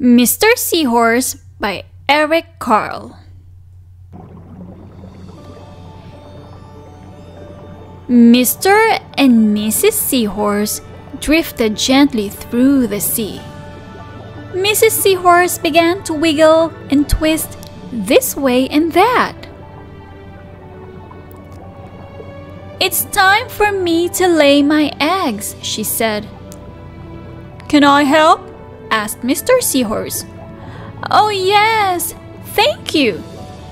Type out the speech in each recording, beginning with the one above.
Mr. Seahorse by Eric Carle. Mr. and Mrs. Seahorse drifted gently through the sea. Mrs. Seahorse began to wiggle and twist this way and that. It's time for me to lay my eggs, she said. Can I help? Asked Mr. Seahorse. Oh, yes, thank you,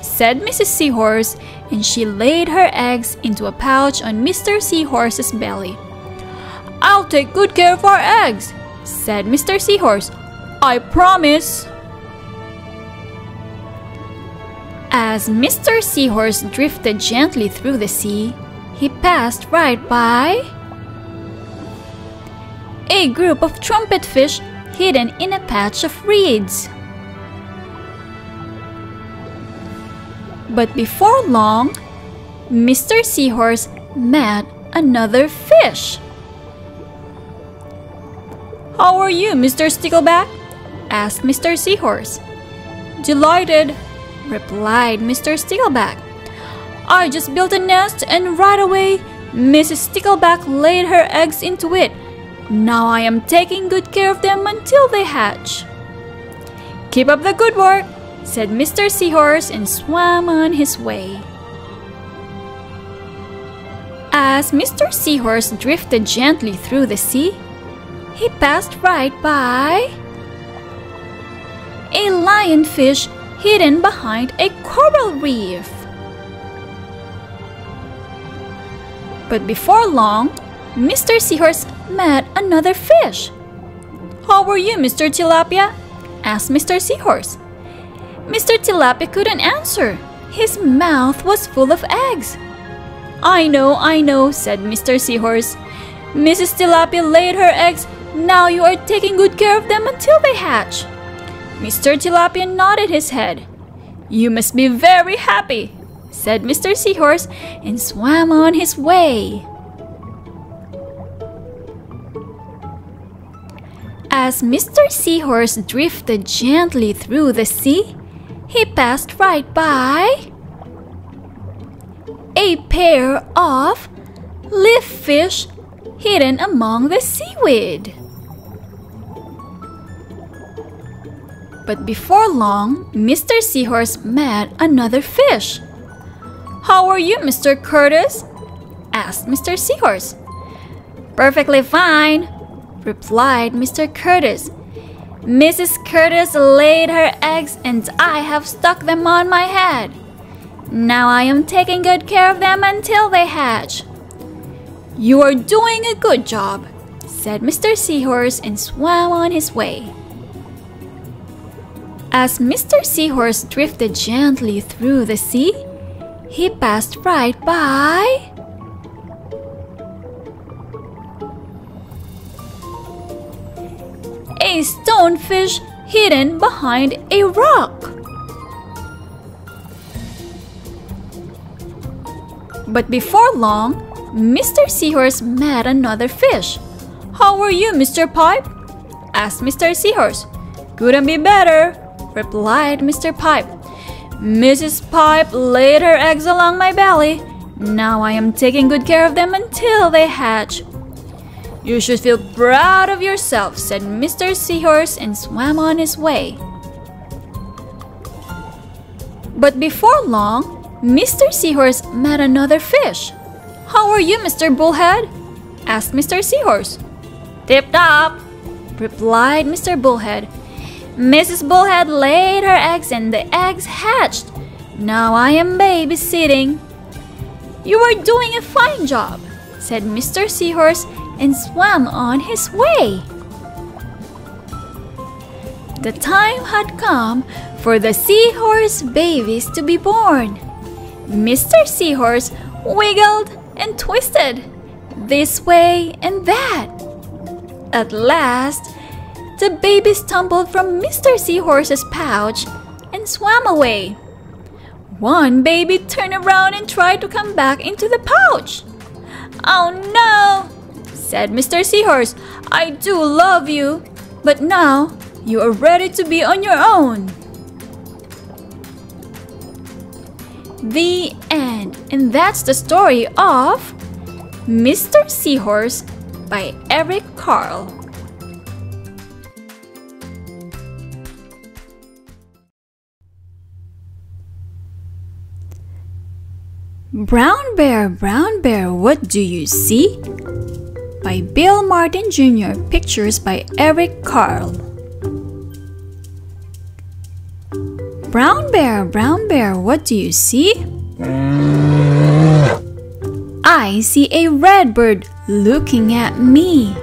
said Mrs. Seahorse, and she laid her eggs into a pouch on Mr. Seahorse's belly. I'll take good care of our eggs, said Mr. Seahorse. I promise. As Mr. Seahorse drifted gently through the sea, he passed right by a group of trumpetfish hidden in a patch of reeds. But before long, Mr. Seahorse met another fish. How are you, Mr. Stickleback? asked Mr. Seahorse. Delighted, replied Mr. Stickleback. I just built a nest and right away Mrs. Stickleback laid her eggs into it. Now I am taking good care of them until they hatch. Keep up the good work, said Mr. Seahorse and swam on his way. As Mr. Seahorse drifted gently through the sea, he passed right by a lionfish hidden behind a coral reef. But before long, Mr. Seahorse met another fish. How are you, Mr. Tilapia? asked Mr. Seahorse. Mr. Tilapia couldn't answer. His mouth was full of eggs. I know, I know, said Mr. Seahorse. Mrs. Tilapia laid her eggs. Now you are taking good care of them until they hatch. Mr. Tilapia nodded his head. You must be very happy, said Mr. Seahorse and swam on his way. As Mr. Seahorse drifted gently through the sea, he passed right by a pair of leaf fish hidden among the seaweed. But before long, Mr. Seahorse met another fish. How are you, Mr. Kurtus? asked Mr. Seahorse. Perfectly fine, replied Mr. Kurtus. Mrs. Kurtus laid her eggs and I have stuck them on my head. Now I am taking good care of them until they hatch. You are doing a good job, said Mr. Seahorse and swam on his way. As Mr. Seahorse drifted gently through the sea, he passed right by a stonefish hidden behind a rock. But before long, Mr. Seahorse met another fish. How are you, Mr. Pipe? asked Mr. Seahorse. Couldn't be better, replied Mr. Pipe. Mrs. Pipe laid her eggs along my belly. Now I am taking good care of them until they hatch. You should feel proud of yourself, said Mr. Seahorse and swam on his way. But before long, Mr. Seahorse met another fish. How are you, Mr. Bullhead? asked Mr. Seahorse. Tip top, replied Mr. Bullhead. Mrs. Bullhead laid her eggs and the eggs hatched. Now I am babysitting. You are doing a fine job, said Mr. Seahorse and swam on his way. The time had come for the seahorse babies to be born. Mr. Seahorse wiggled and twisted this way and that. At last, the babies tumbled from Mr. Seahorse's pouch and swam away. One baby turned around and tried to come back into the pouch. Oh no! Said Mr. Seahorse. I do love you, but now you are ready to be on your own. The end. And that's the story of Mr. Seahorse by Eric Carle. Brown Bear, Brown Bear, what do you see? By Bill Martin Jr., pictures by Eric Carle. Brown Bear, Brown Bear, what do you see? I see a red bird looking at me.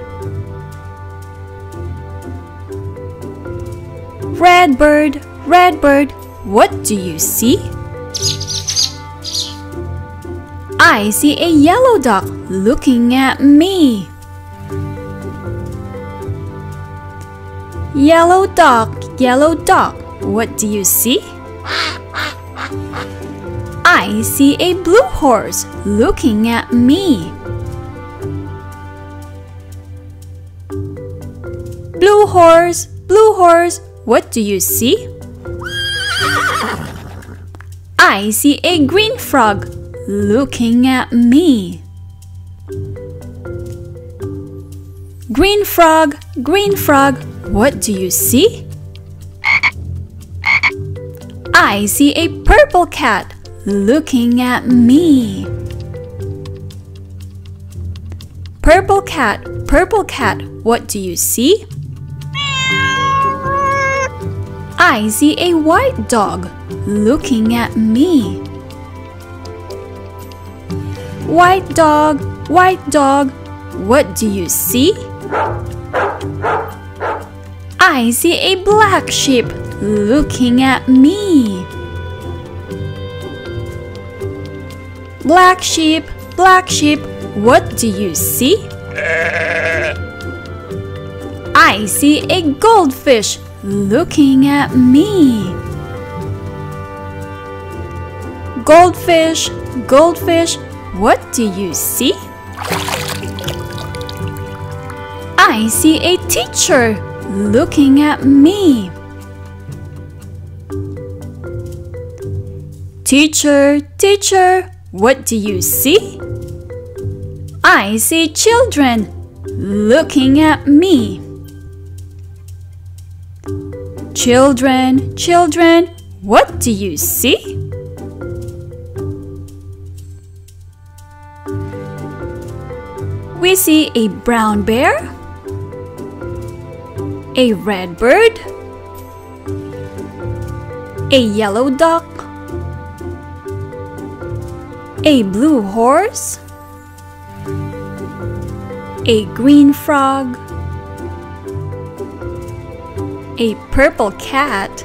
Red bird, red bird, what do you see? I see a yellow dog looking at me. Yellow dog, yellow dog, what do you see? I see a blue horse looking at me. Blue horse, blue horse, what do you see? I see a green frog looking at me. Green frog, green frog, what do you see? I see a purple cat looking at me. Purple cat, purple cat, what do you see? I see a white dog looking at me. White dog, white dog, what do you see? I see a black sheep looking at me. Black sheep, black sheep, what do you see? I see a goldfish looking at me. Goldfish, goldfish, what do you see? I see a teacher looking at me. Teacher, teacher, what do you see? I see children looking at me. Children, children, what do you see? We see a brown bear, a red bird, a yellow duck, a blue horse, a green frog, a purple cat,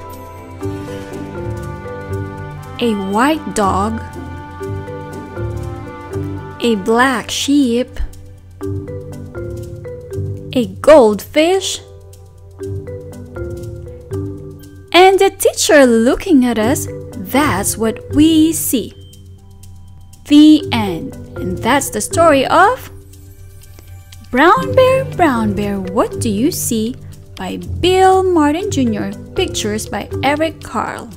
a white dog, a black sheep, a goldfish, and the teacher looking at us, that's what we see. The end. And that's the story of Brown Bear, Brown Bear, What Do You See? by Bill Martin Jr., pictures by Eric Carle.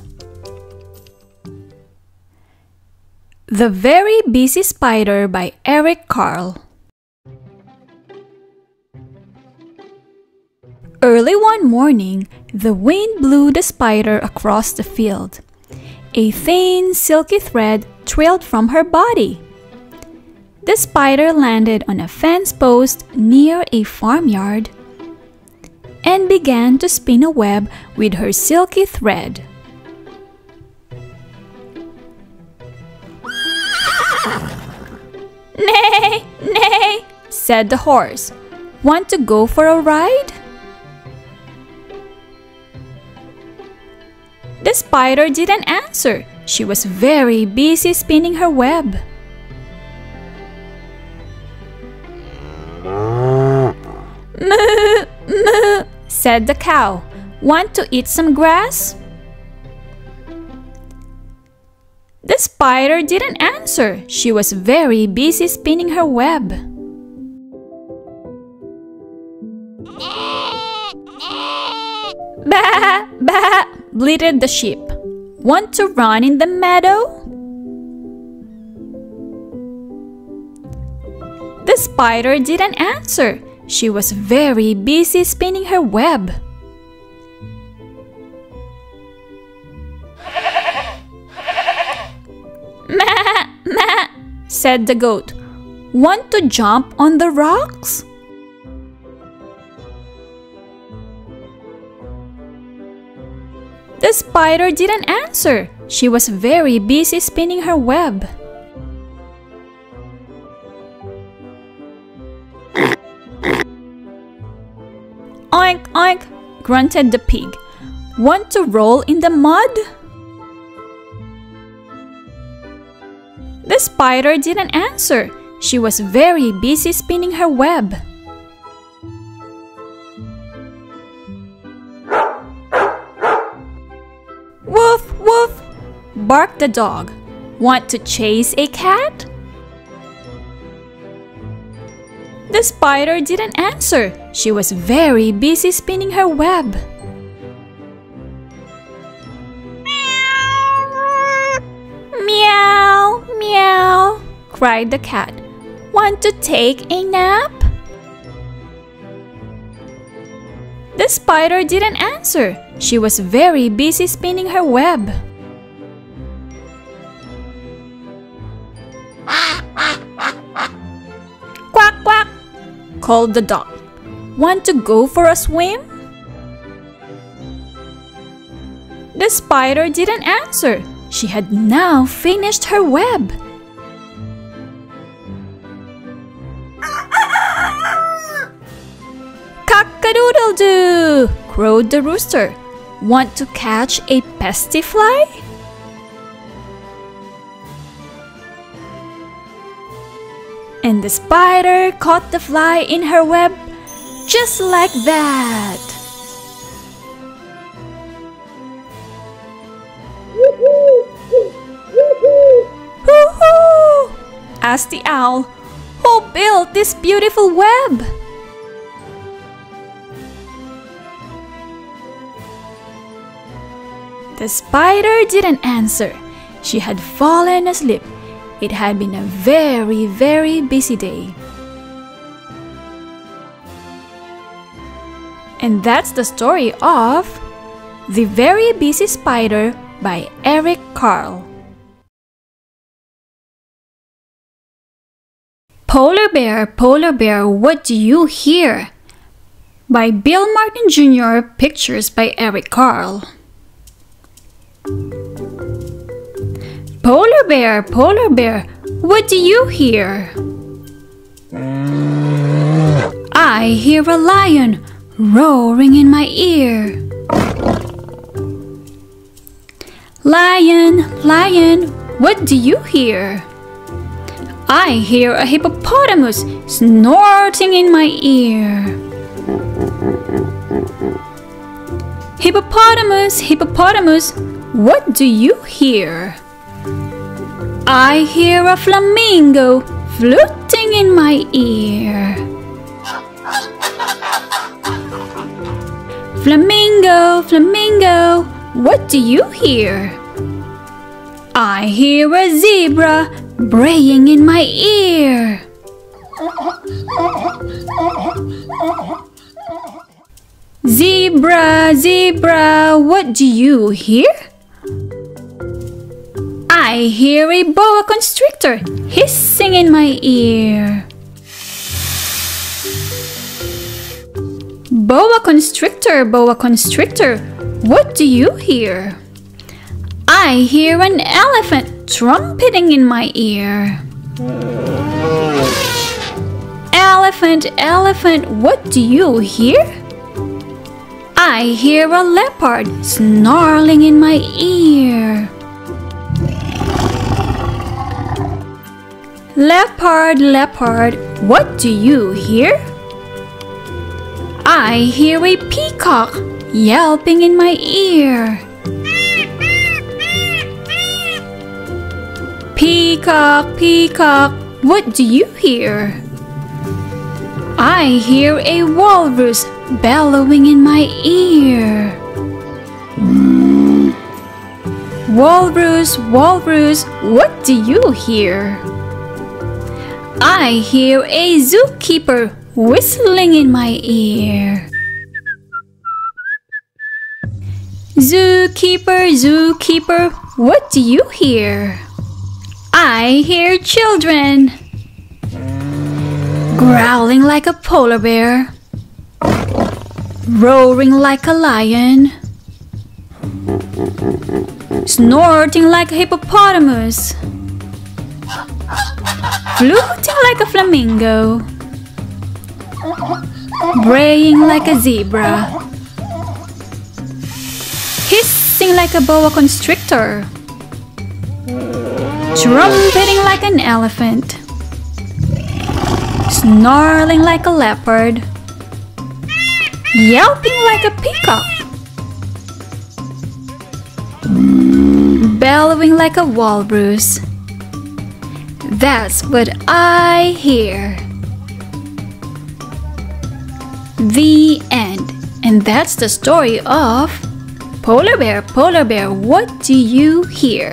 The Very Busy Spider by Eric Carle. Early one morning, the wind blew the spider across the field. A thin, silky thread trailed from her body. The spider landed on a fence post near a farmyard and began to spin a web with her silky thread. Neigh, neigh, said the horse. Want to go for a ride? The spider didn't answer. She was very busy spinning her web. Moo, moo, said the cow. Want to eat some grass? The spider didn't answer. She was very busy spinning her web. Ba, ba, bleated the sheep. Want to run in the meadow? The spider didn't answer. She was very busy spinning her web. Ma, ma, said the goat. Want to jump on the rocks? The spider didn't answer. She was very busy spinning her web. Oink, oink, grunted the pig. Want to roll in the mud? The spider didn't answer. She was very busy spinning her web. Barked the dog. Want to chase a cat? The spider didn't answer. She was very busy spinning her web. Meow, Meow, meow, cried the cat. Want to take a nap? The spider didn't answer. She was very busy spinning her web. Quack, quack, called the dog. Want to go for a swim? The spider didn't answer. She had now finished her web. Cock-a-doodle-doo! crowed the rooster. Want to catch a pesty fly? And the spider caught the fly in her web just like that. Asked the owl. Who built this beautiful web? The spider didn't answer. She had fallen asleep. It had been a very, very busy day. And that's the story of The Very Busy Spider by Eric Carle. Polar Bear, Polar Bear, What Do You Hear? by Bill Martin Jr., pictures by Eric Carle. Polar Bear, Polar Bear, what do you hear? I hear a lion roaring in my ear. Lion, lion, what do you hear? I hear a hippopotamus snorting in my ear. Hippopotamus, hippopotamus, what do you hear? I hear a flamingo fluting in my ear. Flamingo, flamingo, what do you hear? I hear a zebra braying in my ear. Zebra, zebra, what do you hear? I hear a boa constrictor hissing in my ear. Boa constrictor, boa constrictor, what do you hear? I hear an elephant trumpeting in my ear. Elephant, elephant, what do you hear? I hear a leopard snarling in my ear. Leopard, leopard, what do you hear? I hear a peacock yelping in my ear. Peacock, peacock, what do you hear? I hear a walrus bellowing in my ear. Walrus, Walrus, what do you hear? I hear a zookeeper whistling in my ear. Zookeeper, zookeeper, what do you hear? I hear children growling like a polar bear, roaring like a lion, snorting like a hippopotamus, fluting like a flamingo, braying like a zebra, hissing like a boa constrictor, trumpeting like an elephant, snarling like a leopard, yelping like a peacock, bellowing like a walrus. That's what I hear. The end. And that's the story of Polar Bear, Polar Bear, what do you hear?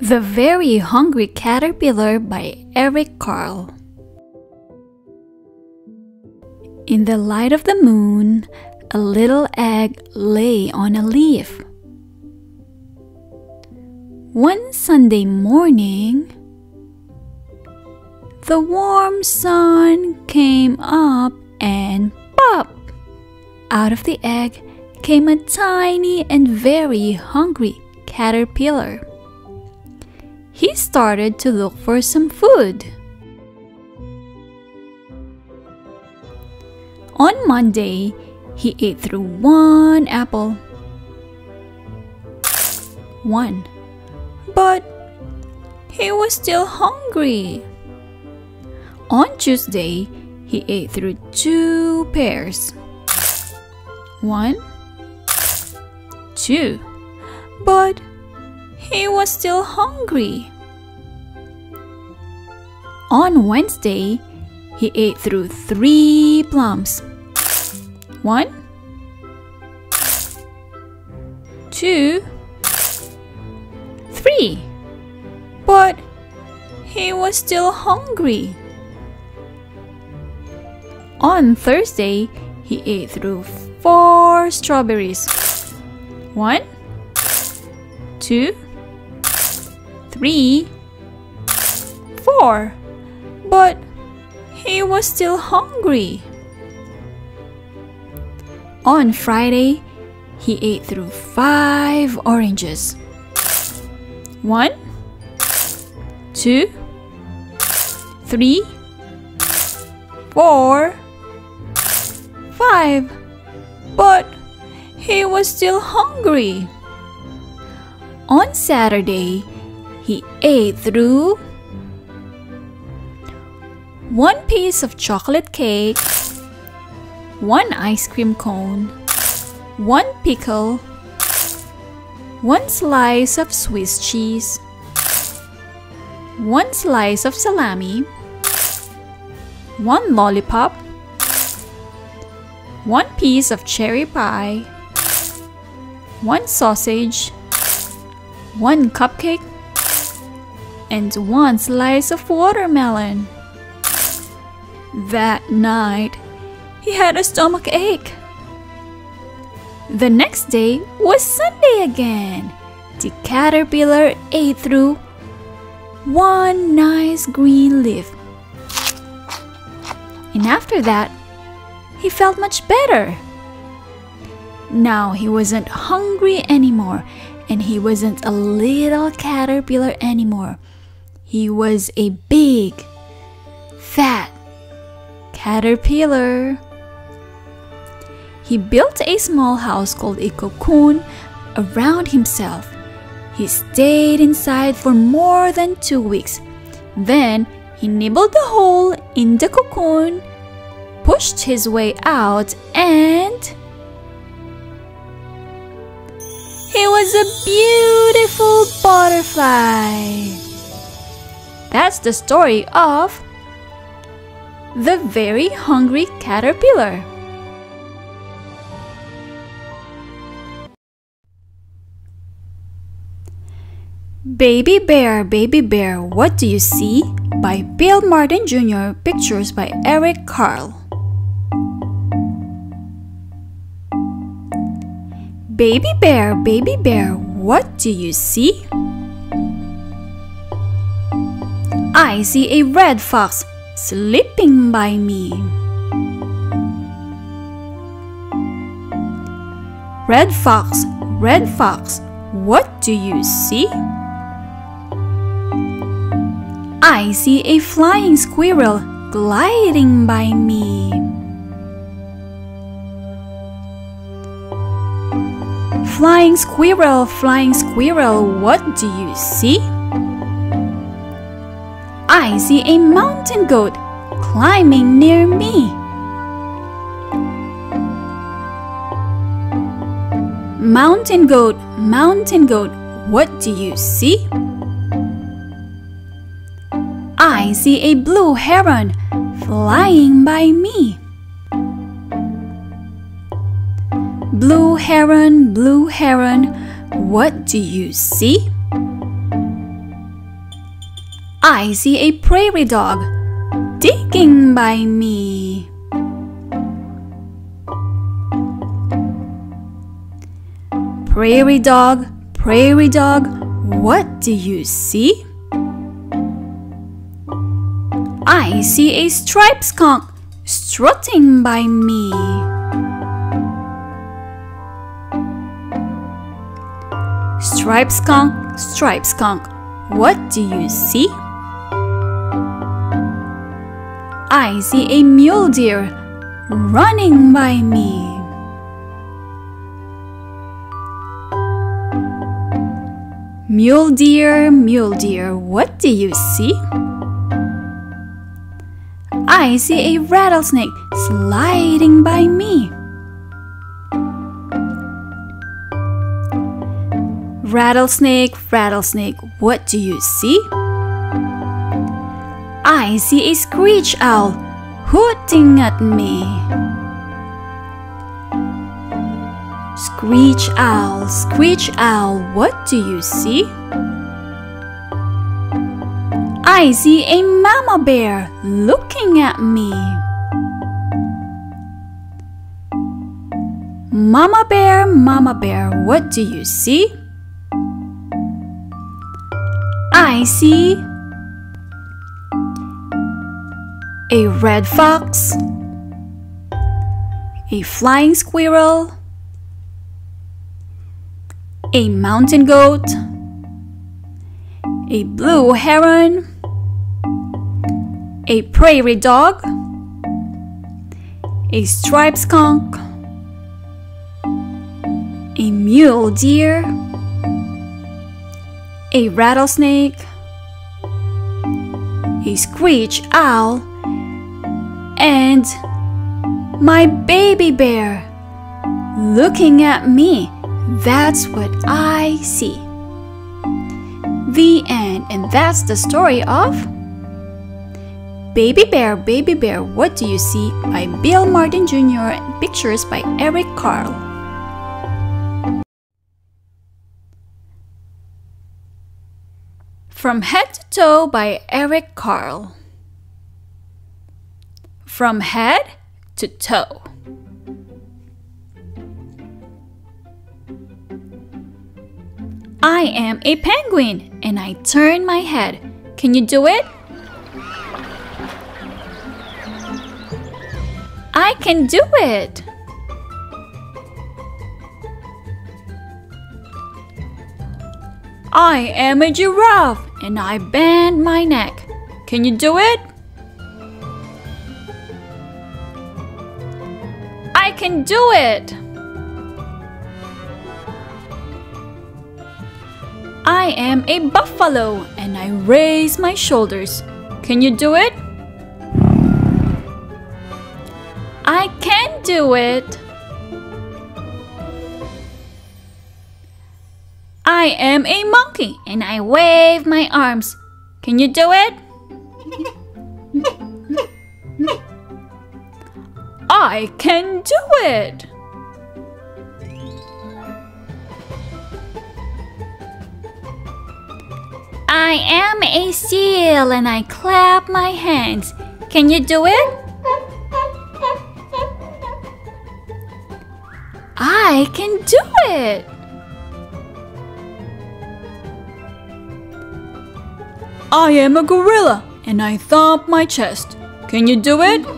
The Very Hungry Caterpillar by Eric Carle. In the light of the moon, a little egg lay on a leaf. One Sunday morning, the warm sun came up and pop! Out of the egg came a tiny and very hungry caterpillar. He started to look for some food. On Monday, he ate through one apple. One. But he was still hungry. On Tuesday, he ate through two pears. One, two. But he was still hungry. On Wednesday, he ate through three plums. One, two, three. But he was still hungry. On Thursday, he ate through four strawberries. One, two, three, four. But he was still hungry. On Friday, he ate through five oranges. Two, three, four, five. But he was still hungry. On Saturday, he ate through one piece of chocolate cake, one ice cream cone, one pickle, one slice of Swiss cheese, one slice of salami, one lollipop, one piece of cherry pie, one sausage, one cupcake, and one slice of watermelon. That night, he had a stomach ache. The next day was Sunday again. The caterpillar ate through one nice green leaf. And after that, he felt much better. Now he wasn't hungry anymore, and he wasn't a little caterpillar anymore. He was a big, fat caterpillar. He built a small house called a cocoon around himself. He stayed inside for more than two weeks. Then he nibbled the hole in the cocoon, pushed his way out, and he was a beautiful butterfly. That's the story of the very hungry caterpillar. Baby Bear, Baby Bear, What Do You See? by Bill Martin Jr., pictures by Eric Carle. Baby Bear, Baby Bear, what do you see? I see a red fox sleeping by me. Red fox, red fox, what do you see? I see a flying squirrel gliding by me. Flying squirrel, flying squirrel, what do you see? I see a mountain goat climbing near me. Mountain goat, mountain goat, what do you see? See a blue heron flying by me. Blue heron, blue heron, what do you see? I see a prairie dog digging by me. Prairie dog, prairie dog, what do you see? I see a striped skunk strutting by me. Striped skunk, striped skunk, what do you see? I see a mule deer running by me. Mule deer, mule deer, what do you see? I see a rattlesnake sliding by me. Rattlesnake, rattlesnake, what do you see? I see a screech owl hooting at me. Screech owl, screech owl, what do you see? I see a mama bear looking at me. Mama bear, mama bear, what do you see? I see a red fox, a flying squirrel, a mountain goat, a blue heron, a prairie dog, a striped skunk, a mule deer, a rattlesnake, a screech owl, and my baby bear looking at me. That's what I see. The end, and that's the story of Baby Bear, Baby Bear, What Do You See by Bill Martin Jr. and pictures by Eric Carle. From Head to Toe by Eric Carle. From head to toe. I am a penguin and I turn my head. Can you do it? I can do it! I am a giraffe and I bend my neck. Can you do it? I can do it! I am a buffalo and I raise my shoulders. Can you do it? Do it. I am a monkey and I wave my arms. Can you do it? I can do it. I am a seal and I clap my hands. Can you do it? I can do it. I am a gorilla and I thump my chest. Can you do it?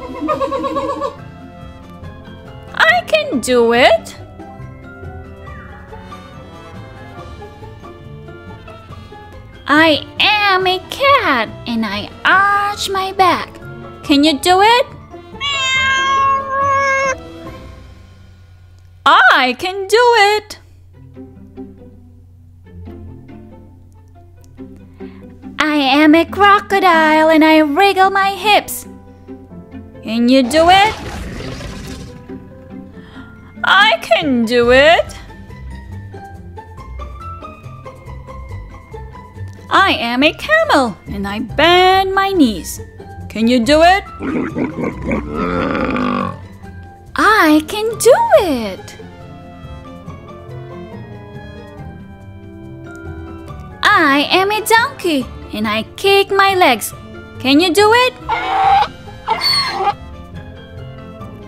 I can do it. I am a cat and I arch my back. Can you do it? I can do it. I am a crocodile and I wriggle my hips. Can you do it? I can do it. I am a camel and I bend my knees. Can you do it? I can do it. I am a donkey and I kick my legs. Can you do it?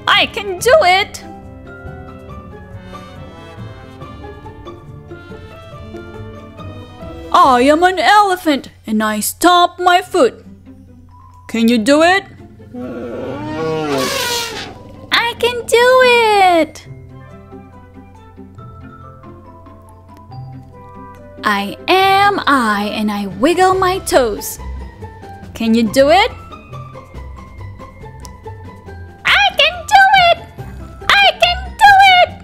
I can do it. I am an elephant and I stomp my foot. Can you do it? I can do it. I am I and I wiggle my toes. Can you do it? I can do it! I can do it!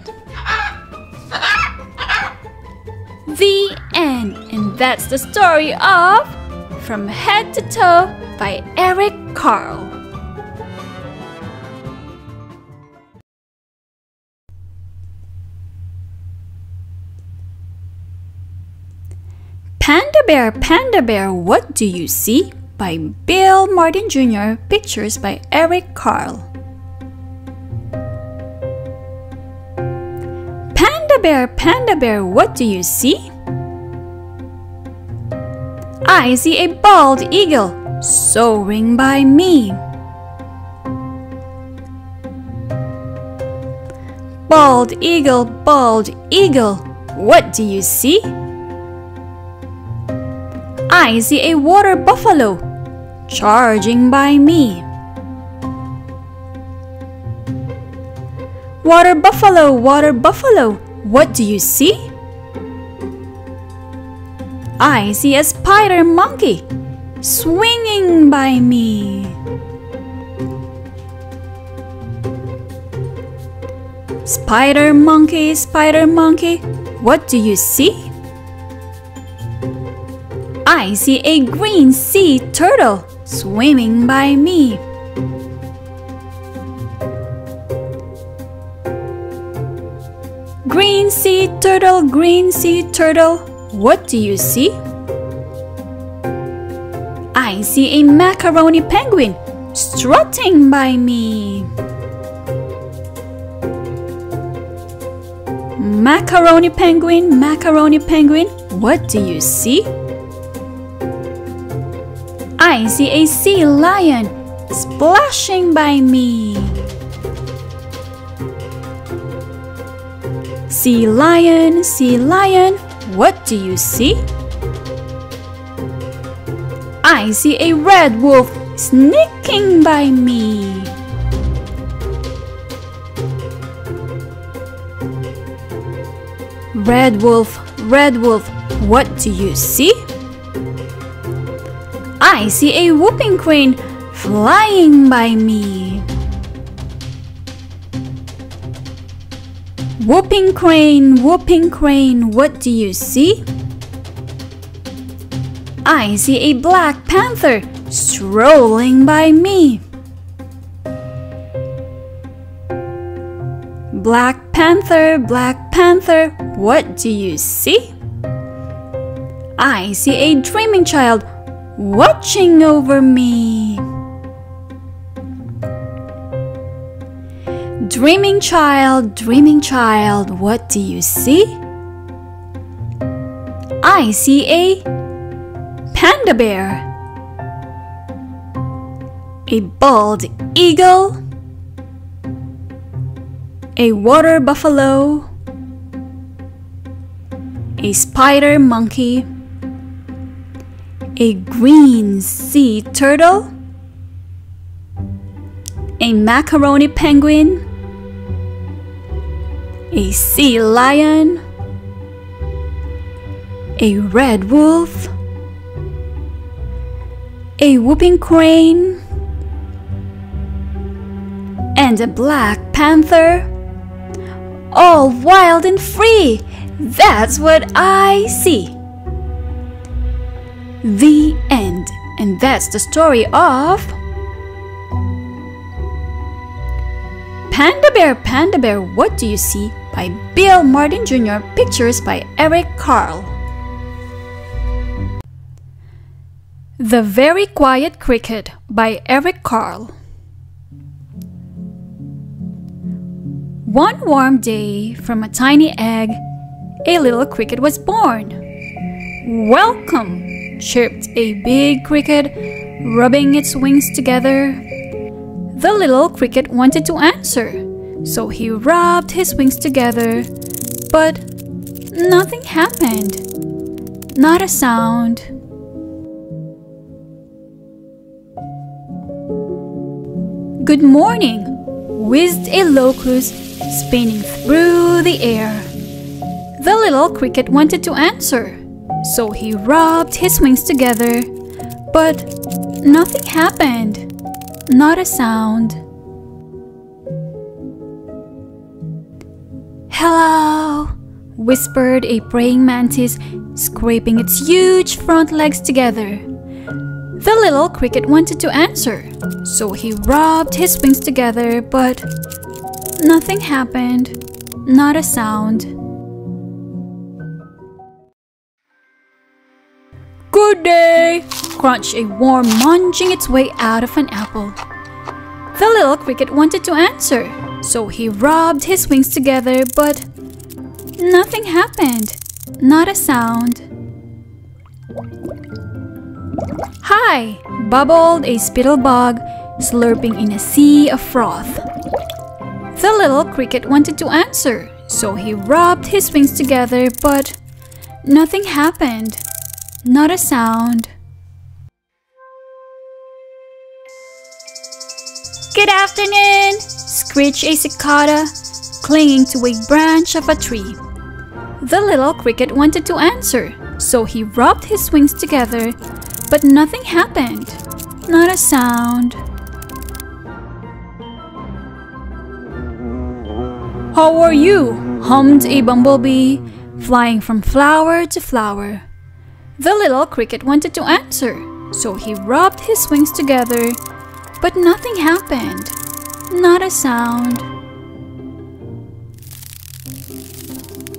The end. And that's the story of From Head to Toe by Eric Carle. Panda Bear, Panda Bear, What Do You See? by Bill Martin Jr., pictures by Eric Carle. Panda Bear, Panda Bear, what do you see? I see a bald eagle soaring by me. Bald eagle, bald eagle, what do you see? I see a water buffalo charging by me. Water buffalo, water buffalo, what do you see? I see a spider monkey swinging by me. Spider monkey, spider monkey, what do you see? I see a green sea turtle swimming by me. Green sea turtle, green sea turtle, what do you see? I see a macaroni penguin strutting by me. Macaroni penguin, macaroni penguin, what do you see? I see a sea lion splashing by me. Sea lion, sea lion, what do you see? I see a red wolf sneaking by me. Red wolf, red wolf, what do you see? I see a whooping crane flying by me. Whooping crane, whooping crane, what do you see? I see a black panther strolling by me. Black panther, black panther, what do you see? I see a dreaming child watching over me. Dreaming child, dreaming child, what do you see? I see a panda bear, a bald eagle, a water buffalo, a spider monkey, a green sea turtle, a macaroni penguin, a sea lion, a red wolf, a whooping crane, and a black panther, all wild and free. That's what I see. The end. And that's the story of Panda Bear, Panda Bear, What Do You See? by Bill Martin Jr., pictures by Eric Carle. The Very Quiet Cricket by Eric Carle. One warm day, from a tiny egg, a little cricket was born. Welcome, chirped a big cricket, rubbing its wings together. The little cricket wanted to answer, so he rubbed his wings together, but nothing happened. Not a sound. Good morning, whizzed a locust spinning through the air. The little cricket wanted to answer, so he rubbed his wings together, but nothing happened. Not a sound. Hello, whispered a praying mantis, scraping its huge front legs together. The little cricket wanted to answer, so he rubbed his wings together, but nothing happened. Not a sound. Good day! Crunch a worm munching its way out of an apple. The little cricket wanted to answer, so he rubbed his wings together, but nothing happened. Not a sound. Hi! bubbled a spittlebug, slurping in a sea of froth. The little cricket wanted to answer, so he rubbed his wings together, but nothing happened. Not a sound. Good afternoon, screeched a cicada, clinging to a branch of a tree. The little cricket wanted to answer, so he rubbed his wings together, but nothing happened. Not a sound. How are you? hummed a bumblebee, flying from flower to flower. The little cricket wanted to answer, so he rubbed his wings together, but nothing happened. Not a sound.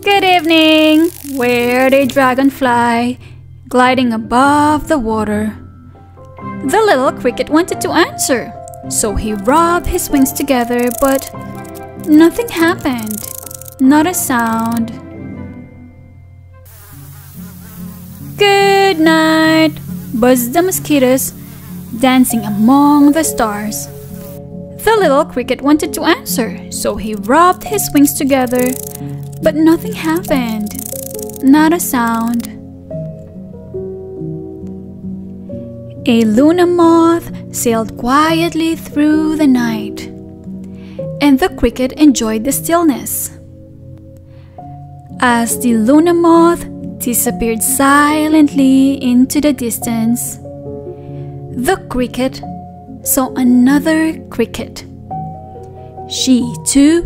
Good evening, wailed a dragonfly, gliding above the water. The little cricket wanted to answer, so he rubbed his wings together, but nothing happened. Not a sound. Good night, buzzed the mosquitoes, dancing among the stars. The little cricket wanted to answer, so he rubbed his wings together, but nothing happened. Not a sound. A Luna moth sailed quietly through the night, and the cricket enjoyed the stillness. As the Luna moth disappeared silently into the distance, the cricket saw another cricket. She, too,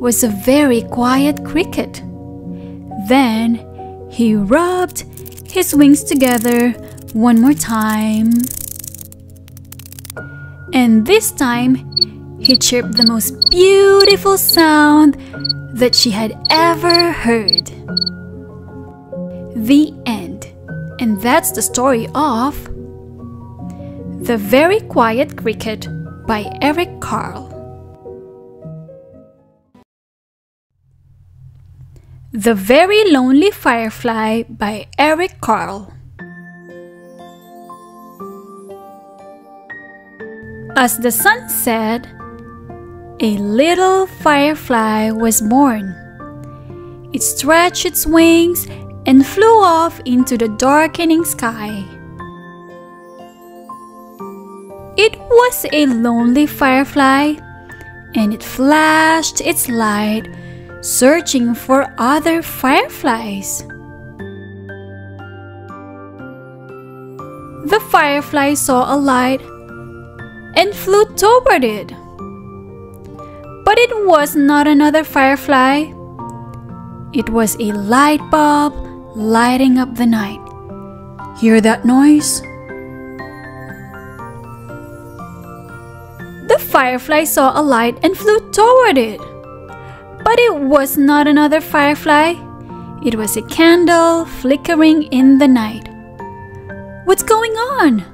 was a very quiet cricket. Then he rubbed his wings together one more time. And this time, he chirped the most beautiful sound that she had ever heard. The end. And that's the story of The Very Quiet Cricket by Eric Carle. The Very Lonely Firefly by Eric Carle. As the sun set, a little firefly was born. It stretched its wings and flew off into the darkening sky. It was a lonely firefly, and it flashed its light, searching for other fireflies. The firefly saw a light and flew toward it. But it was not another firefly. It was a light bulb lighting up the night. Hear that noise? The firefly saw a light and flew toward it. But it was not another firefly. It was a candle flickering in the night. What's going on?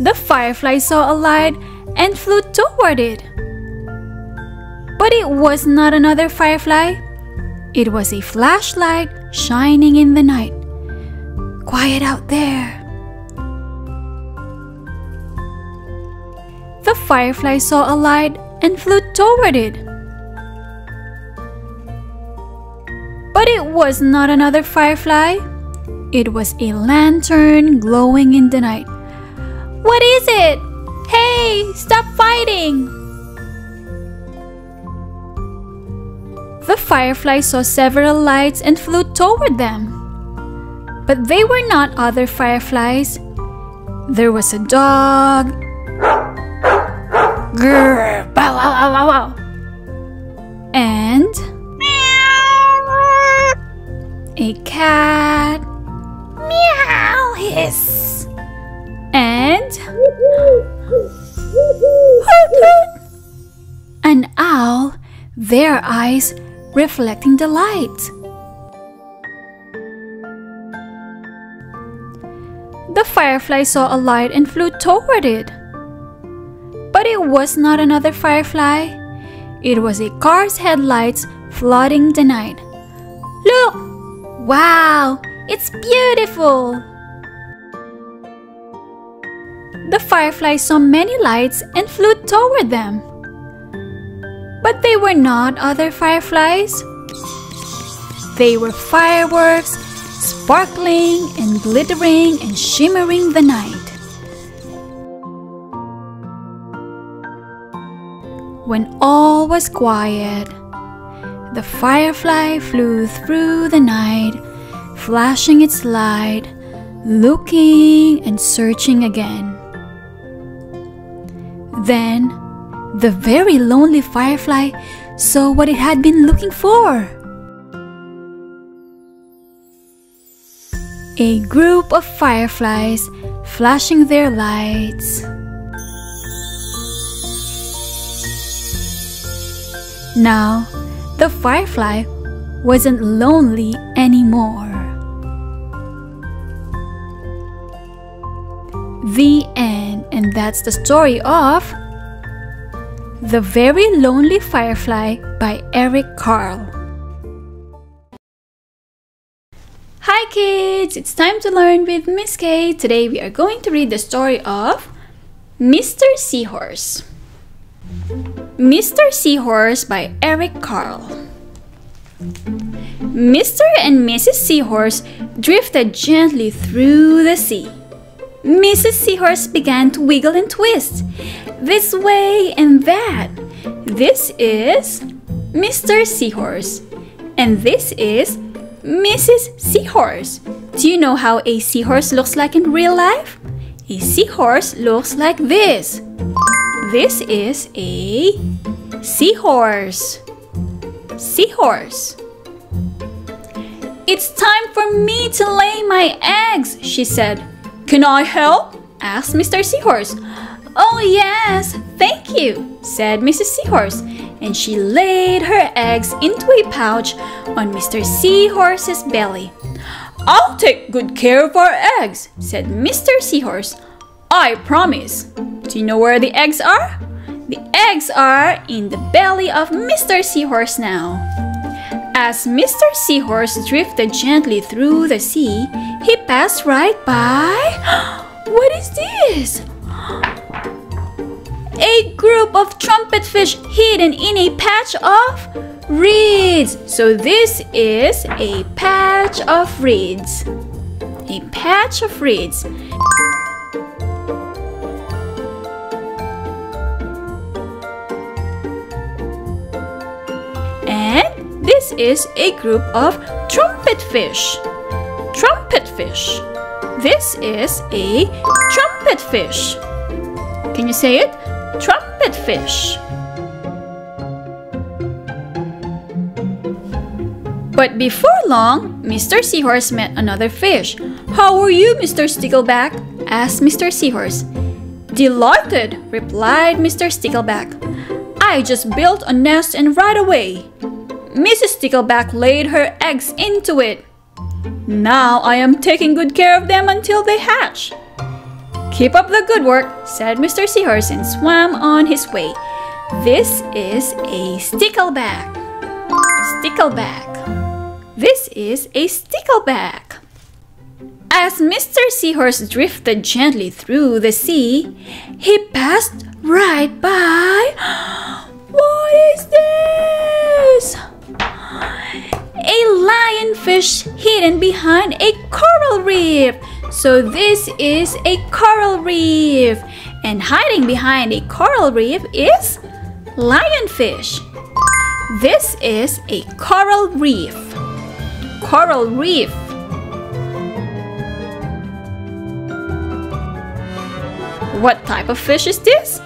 The firefly saw a light and flew toward it. But it was not another firefly. It was a flashlight shining in the night. Quiet out there. The firefly saw a light and flew toward it. But it was not another firefly. It was a lantern glowing in the night. What is it? Hey, stop fighting! The firefly saw several lights and flew toward them. But they were not other fireflies. There was a dog. Grrr, bow, wow, wow, wow, wow. And a cat. Meow, hiss. And. An owl, their eyes reflecting the light. The firefly saw a light and flew toward it. But it was not another firefly. It was a car's headlights flooding the night. Look! Wow! It's beautiful! The firefly saw many lights and flew toward them. But they were not other fireflies. They were fireworks sparkling and glittering and shimmering the night. When all was quiet, the firefly flew through the night, flashing its light, looking and searching again. Then, the very lonely firefly saw what it had been looking for. A group of fireflies flashing their lights. Now, the firefly wasn't lonely anymore. The end, and that's the story of The Very Lonely Firefly by Eric Carle. Hi kids, it's time to learn with Miss Kaye. Today we are going to read the story of Mr. Seahorse. Mr. Seahorse by Eric Carle. Mr. and Mrs. Seahorse drifted gently through the sea. Mrs. Seahorse began to wiggle and twist, this way and that. This is Mr. Seahorse, and this is Mrs. Seahorse. Do you know how a seahorse looks like in real life? A seahorse looks like this. This is a seahorse. Seahorse. It's time for me to lay my eggs, she said. Can I help? asked Mr. Seahorse. Oh, yes, thank you, said Mrs. Seahorse, and she laid her eggs into a pouch on Mr. Seahorse's belly. I'll take good care of our eggs, said Mr. Seahorse. I promise. Do you know where the eggs are? The eggs are in the belly of Mr. Seahorse now. As Mr. Seahorse drifted gently through the sea, he passed right by. What is this? A group of trumpetfish hidden in a patch of reeds. So this is a patch of reeds. A patch of reeds. This is a group of trumpetfish. Trumpetfish. This is a trumpetfish. Can you say it? Trumpetfish. But before long, Mr. Seahorse met another fish. How are you, Mr. Stickleback? asked Mr. Seahorse. Delighted, replied Mr. Stickleback. I just built a nest and right away. Mrs. Stickleback laid her eggs into it. Now I am taking good care of them until they hatch. Keep up the good work, said Mr. Seahorse and swam on his way. This is a stickleback. Stickleback. This is a stickleback. As Mr. Seahorse drifted gently through the sea, he passed right by. What is this? A lionfish hidden behind a coral reef. So this is a coral reef. And hiding behind a coral reef is lionfish. This is a coral reef. Coral reef. What type of fish is this?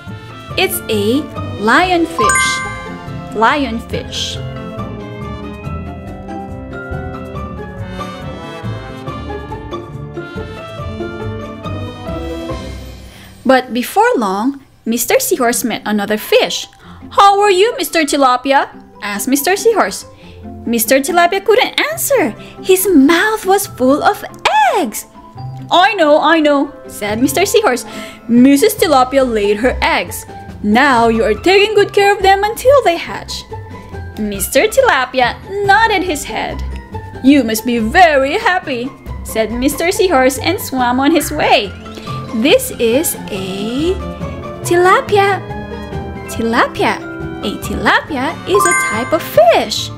It's a lionfish. Lionfish. But before long, Mr. Seahorse met another fish. How are you, Mr. Tilapia? asked Mr. Seahorse. Mr. Tilapia couldn't answer. His mouth was full of eggs. I know, I know, said Mr. Seahorse. Mrs. Tilapia laid her eggs. Now you are taking good care of them until they hatch. Mr. Tilapia nodded his head. You must be very happy, said Mr. Seahorse and swam on his way. This is a tilapia. Tilapia. A tilapia is a type of fish.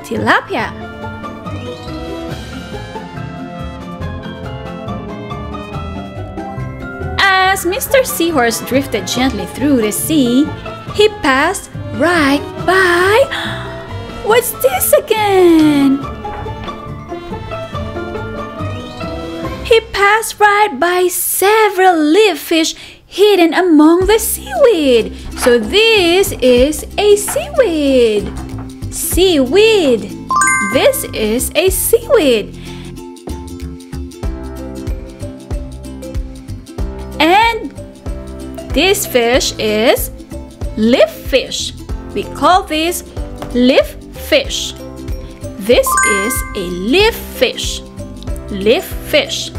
Tilapia. As Mr. Seahorse drifted gently through the sea, he passed right by. What's this again? He passed right by several leaf fish hidden among the seaweed. So this is a seaweed. Seaweed. This is a seaweed. And this fish is leaf fish. We call this leaf fish. This is a leaf fish leaf fish.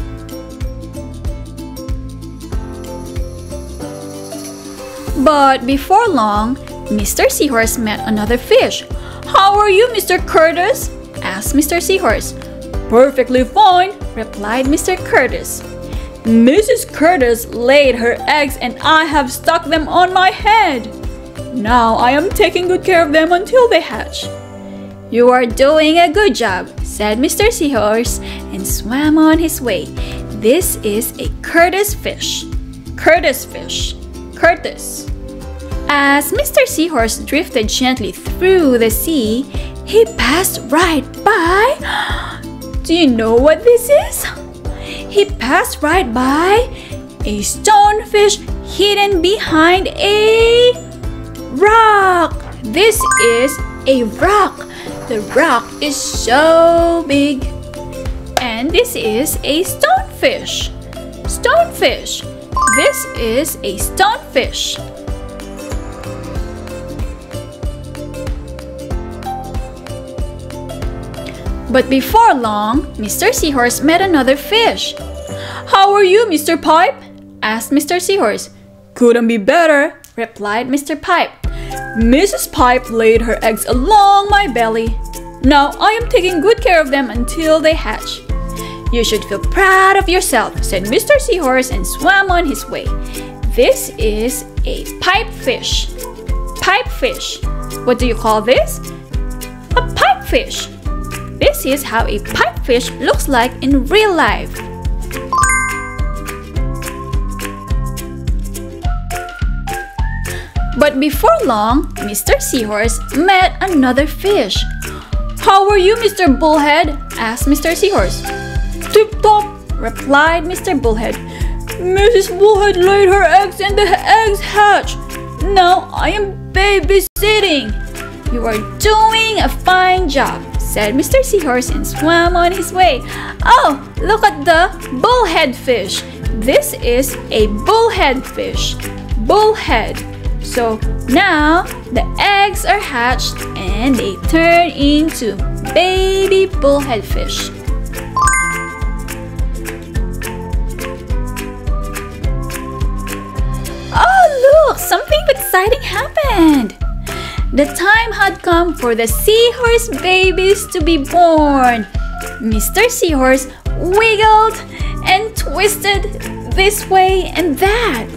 But before long, Mr. Seahorse met another fish. How are you, Mr. Kurtus? asked Mr. Seahorse. Perfectly fine, replied Mr. Kurtus. Mrs. Kurtus laid her eggs and I have stuck them on my head. Now I am taking good care of them until they hatch. You are doing a good job, said Mr. Seahorse and swam on his way. This is a Kurtus fish. Kurtus fish. Kurtus. As Mr. Seahorse drifted gently through the sea, he passed right by. Do you know what this is? He passed right by a stonefish hidden behind a rock. This is a rock. The rock is so big. And this is a stonefish. Stonefish. This is a stonefish. But before long, Mr. Seahorse met another fish. How are you, Mr. Pipe? asked Mr. Seahorse. Couldn't be better, replied Mr. Pipe. Mrs. Pipe laid her eggs along my belly. Now I am taking good care of them until they hatch. You should feel proud of yourself, said Mr. Seahorse and swam on his way. This is a pipefish. Pipefish. What do you call this? A pipefish. This is how a pipefish looks like in real life. But before long, Mr. Seahorse met another fish. How are you, Mr. Bullhead? asked Mr. Seahorse. Tip top, replied Mr. Bullhead. Mrs. Bullhead laid her eggs and the eggs hatched. Now I am babysitting. You are doing a fine job, said Mr. Seahorse and swam on his way. Oh, look at the bullhead fish. This is a bullhead fish. Bullhead. So now the eggs are hatched and they turn into baby bullhead fish. Oh look, something exciting happened! The time had come for the seahorse babies to be born. Mr. Seahorse wiggled and twisted this way and that.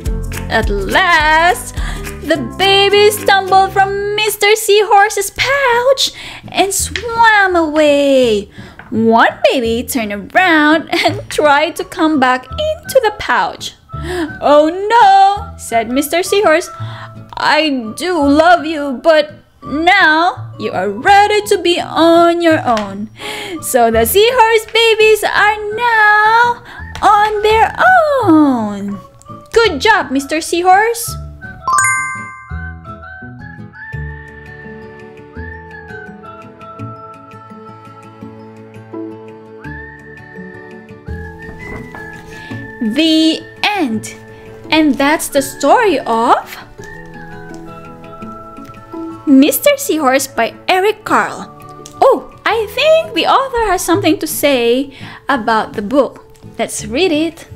At last, the baby stumbled from Mr. Seahorse's pouch and swam away. One baby turned around and tried to come back into the pouch. Oh no, said Mr. Seahorse. I do love you, but now you are ready to be on your own. So the seahorse babies are now on their own. Good job, Mr. Seahorse. The end. And that's the story of Mr. Seahorse by Eric Carle. Oh, I think the author has something to say about the book. Let's read it.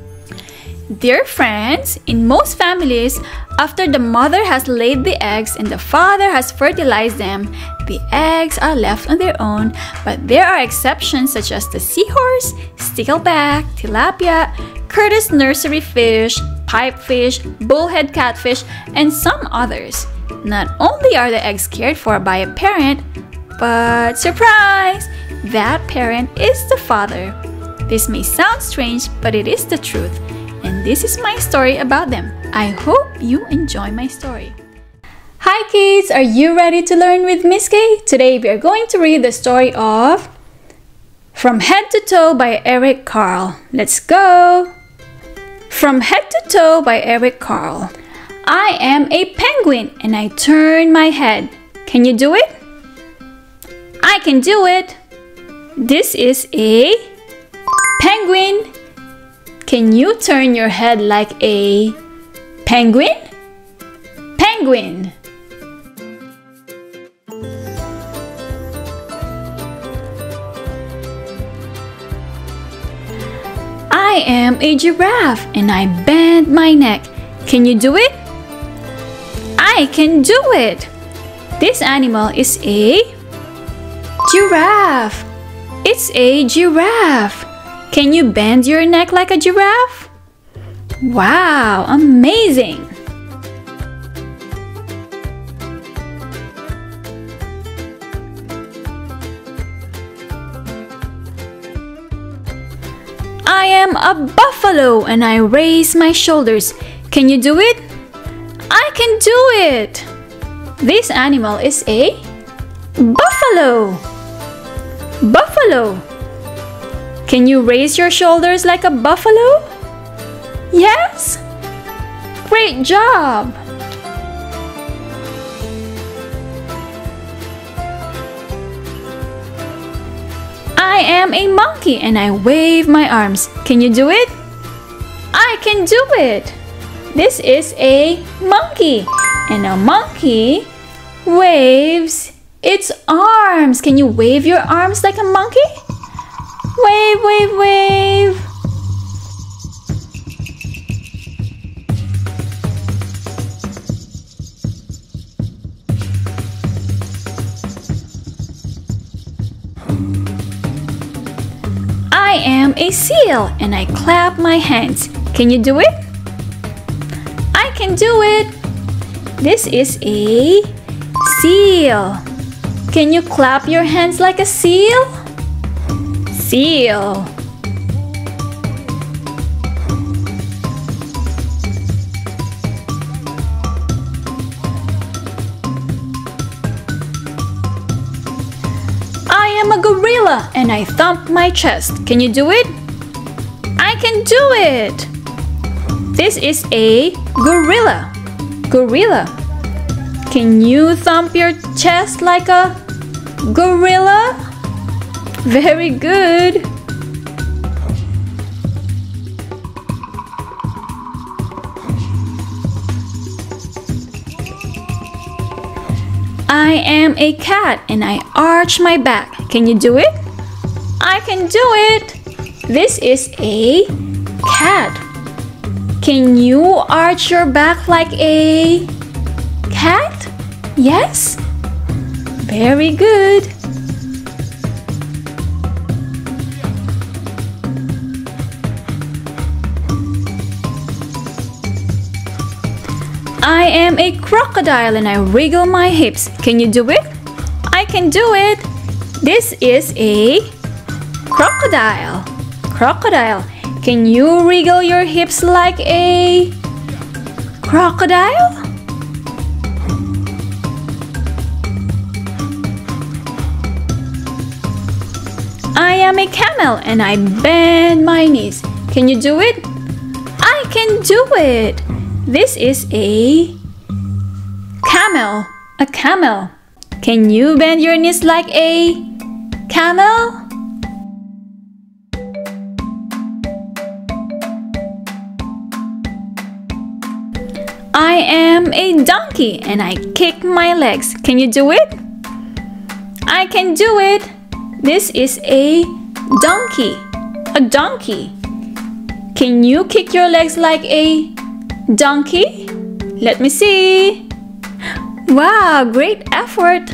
Dear friends, in most families, after the mother has laid the eggs and the father has fertilized them, the eggs are left on their own, but there are exceptions such as the seahorse, stickleback, tilapia, Kurtus nursery fish, pipefish, bullhead catfish, and some others. Not only are the eggs cared for by a parent, but surprise! That parent is the father. This may sound strange, but it is the truth. And this is my story about them. I hope you enjoy my story. Hi kids, are you ready to learn with Miss Kaye? Today we are going to read the story of From Head to Toe by Eric Carle. Let's go! From Head to Toe by Eric Carle. I am a penguin and I turn my head. Can you do it? I can do it. This is a penguin. Can you turn your head like a penguin? Penguin. I am a giraffe and I bend my neck. Can you do it? I can do it. This animal is a giraffe. It's a giraffe. Can you bend your neck like a giraffe? Wow, amazing! I am a buffalo and I raise my shoulders. Can you do it? I can do it! This animal is a buffalo. Buffalo. Can you raise your shoulders like a buffalo? Yes? Great job! I am a monkey and I wave my arms. Can you do it? I can do it! This is a monkey and a monkey waves its arms. Can you wave your arms like a monkey? Wave, wave, wave. I am a seal and I clap my hands. Can you do it? I can do it. This is a seal. Can you clap your hands like a seal? Seal. I am a gorilla and I thump my chest. Can you do it? I can do it. This is a gorilla. Gorilla. Can you thump your chest like a gorilla? Very good. I am a cat and I arch my back. Can you do it? I can do it. This is a cat. Can you arch your back like a cat? Yes? Very good. Am a crocodile and I wriggle my hips. Can you do it? I can do it. This is a crocodile. Crocodile. Can you wriggle your hips like a crocodile? I am a camel and I bend my knees. Can you do it? I can do it. This is a camel. A camel. Can you bend your knees like a camel? I am a donkey and I kick my legs. Can you do it? I can do it. This is a donkey. A donkey. Can you kick your legs like a donkey? Let me see. Wow, great effort.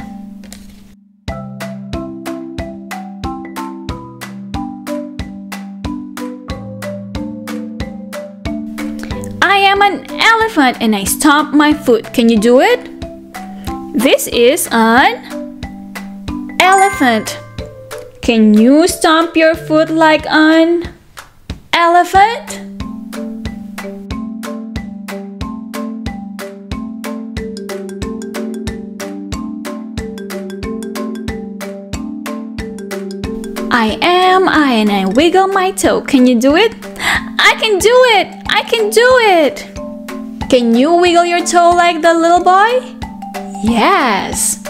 I am an elephant and I stomp my foot. Can you do it? This is an elephant. Can you stomp your foot like an elephant? I and I wiggle my toe. Can you do it? I can do it! I can do it! Can you wiggle your toe like the little boy? Yes!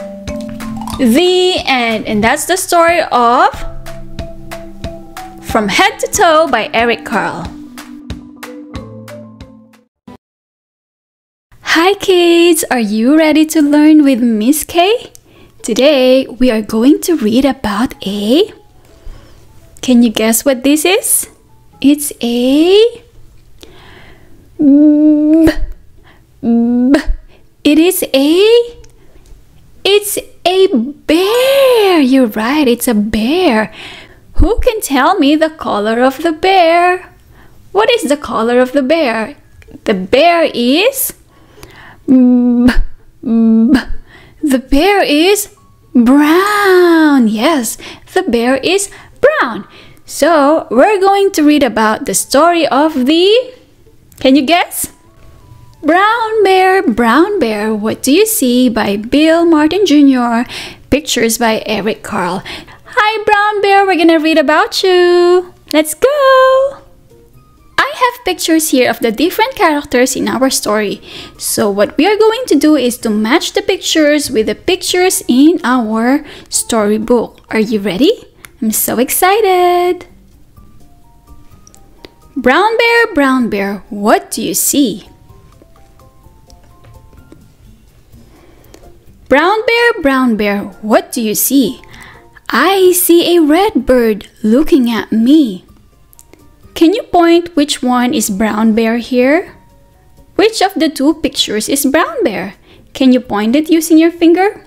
The end. And that's the story of From Head to Toe by Eric Carle. Hi kids! Are you ready to learn with Miss Kaye? Today we are going to read about a can you guess what this is? It's a b, b. It is a It's a bear. You're right. It's a bear. Who can tell me the color of the bear? What is the color of the bear? The bear is b, b. The bear is brown. Yes, the bear is brown. So we're going to read about the story of the. Can you guess? Brown Bear, Brown Bear, What Do You See by Bill Martin Jr. Pictures by Eric Carle. Hi, Brown Bear, we're gonna read about you. Let's go! I have pictures here of the different characters in our story. So what we are going to do is to match the pictures with the pictures in our storybook. Are you ready? I'm so excited! Brown bear, brown bear, what do you see? Brown bear, brown bear, what do you see? I see a red bird looking at me. Can you point which one is brown bear here? Which of the two pictures is brown bear? Can you point it using your finger?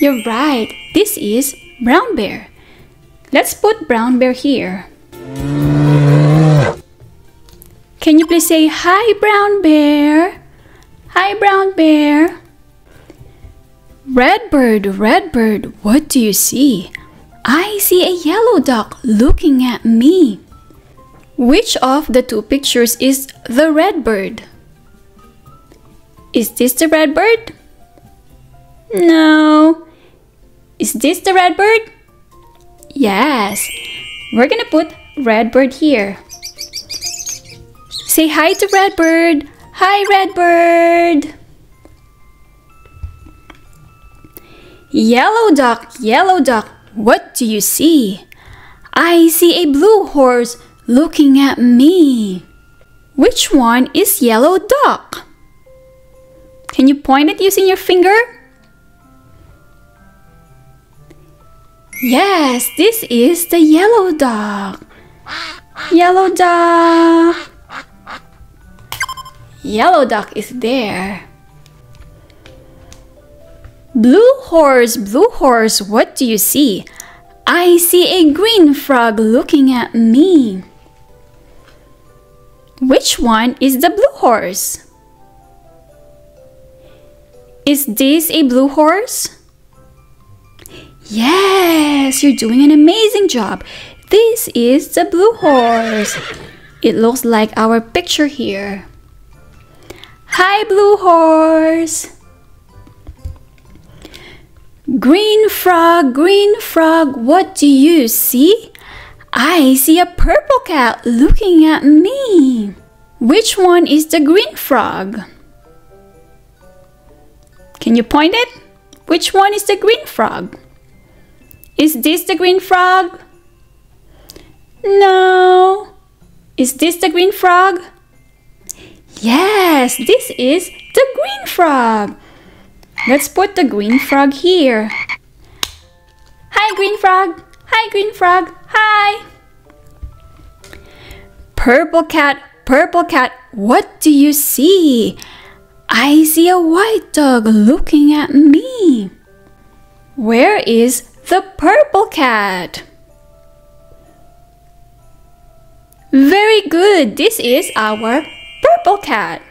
You're right, this is brown bear. Let's put brown bear here. Can you please say hi brown bear? Hi brown bear. Red bird, red bird, what do you see? I see a yellow duck looking at me. Which of the two pictures is the red bird? Is this the redbird? No. Is this the red bird? Yes. We're gonna put red bird here. Say hi to red bird. Hi, red bird. Yellow duck, yellow duck, what do you see? I see a blue horse looking at me. Which one is yellow duck? Can you point it using your finger? Yes, this is the yellow dog. Yellow dog. Yellow dog is there. Blue horse, blue horse, what do you see? I see a green frog looking at me. Which one is the blue horse? Is this a blue horse? Yes, you're doing an amazing job. This is the blue horse. It looks like our picture here. Hi, blue horse. Green frog, green frog, what do you see? I see a purple cat looking at me. Which one is the green frog? Can you point it? Which one is the green frog? Is this the green frog? No. Is this the green frog? Yes, this is the green frog. Let's put the green frog here. Hi, green frog. Hi, green frog. Hi. Purple cat, purple cat, what do you see? I see a white dog looking at me. Where is the purple cat? Very good. This is our purple cat.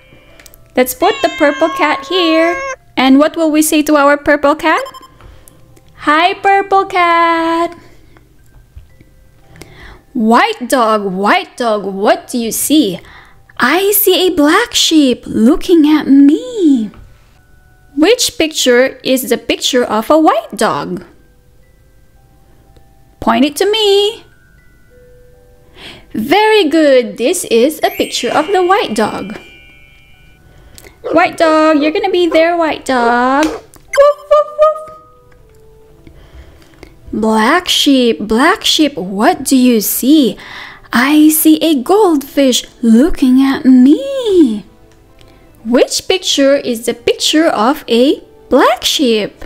Let's put the purple cat here. And what will we say to our purple cat? Hi, purple cat. White dog, white dog, what do you see? I see a black sheep looking at me. Which picture is the picture of a white dog? Point it to me. Very good. This is a picture of the white dog. White dog, you're gonna be there, white dog. Woof, woof, woof. Black sheep, black sheep, what do you see? I see a goldfish looking at me. Which picture is the picture of a black sheep?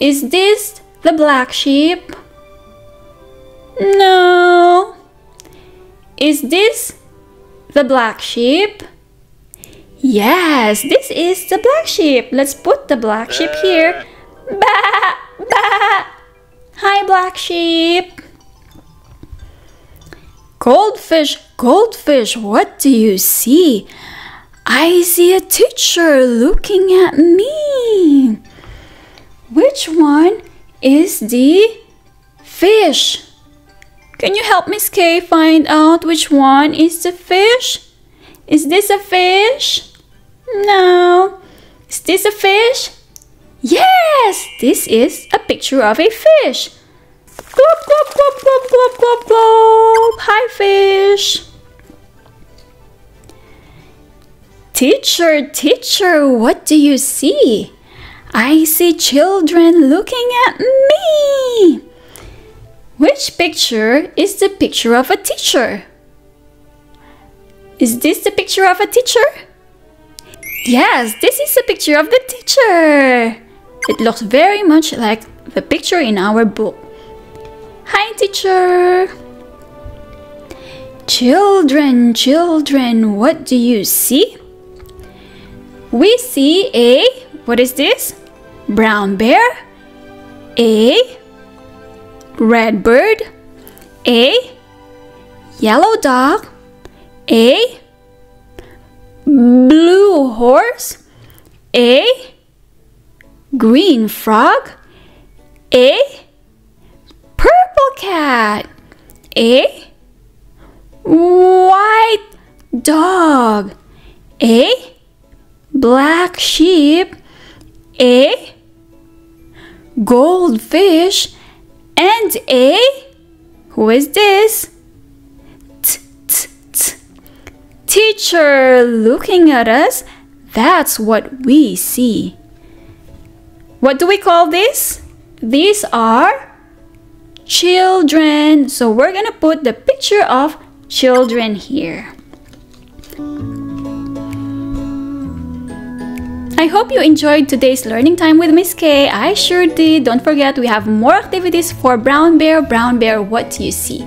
Is this the black sheep? No. Is this the black sheep? Yes, this is the black sheep. Let's put the black sheep here. Ba, ba. Hi, black sheep. Goldfish, goldfish, what do you see? I see a teacher looking at me. Which one is the fish? Can you help Miss Kaye find out which one is the fish? Is this a fish? No. Is this a fish? Yes, this is a picture of a fish. Glop, glop, glop, glop, glop, glop, glop. Hi, fish. Teacher, teacher, what do you see? I see children looking at me. Which picture is the picture of a teacher? Is this the picture of a teacher? Yes, this is a picture of the teacher. It looks very much like the picture in our book. Hi, teacher. Children, children, what do you see? We see a, what is this? Brown bear, a red bird, A. Yellow dog, A. Blue horse, A. Green frog, A. Purple cat, A. White dog, A. Black sheep, A. Goldfish, and A. Who is this? T -t -t. Teacher looking at us, that's what we see. What do we call this? These are children. So we're gonna put the picture of children here. I hope you enjoyed today's learning time with Miss Kaye. I sure did. Don't forget we have more activities for Brown Bear. Brown Bear, what do you see?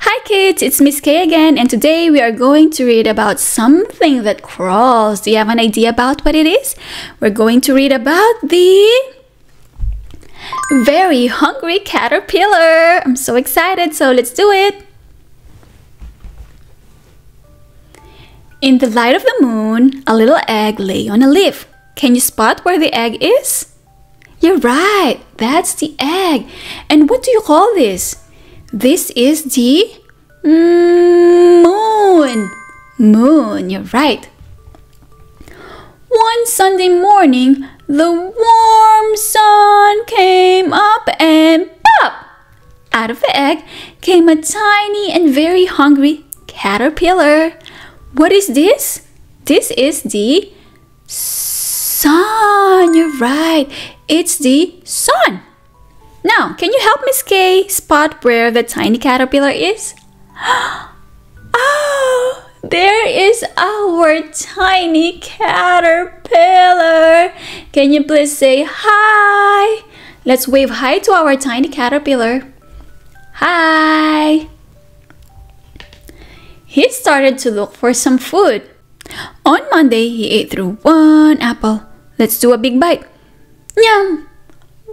Hi kids, it's Miss Kaye again and today we are going to read about something that crawls. Do you have an idea about what it is? We're going to read about the very hungry caterpillar. I'm so excited, so let's do it. In the light of the moon, a little egg lay on a leaf. Can you spot where the egg is? You're right, that's the egg. And what do you call this? This is the moon. Moon, you're right. One Sunday morning, the warm sun came up and pop! Out of the egg came a tiny and very hungry caterpillar. What is this? This is the sun. You're right. It's the sun. Now, can you help Miss Kaye spot where the tiny caterpillar is? Oh, there is our tiny caterpillar. Can you please say hi? Let's wave hi to our tiny caterpillar. Hi. He started to look for some food. On Monday, he ate through one apple. Let's do a big bite. Yum!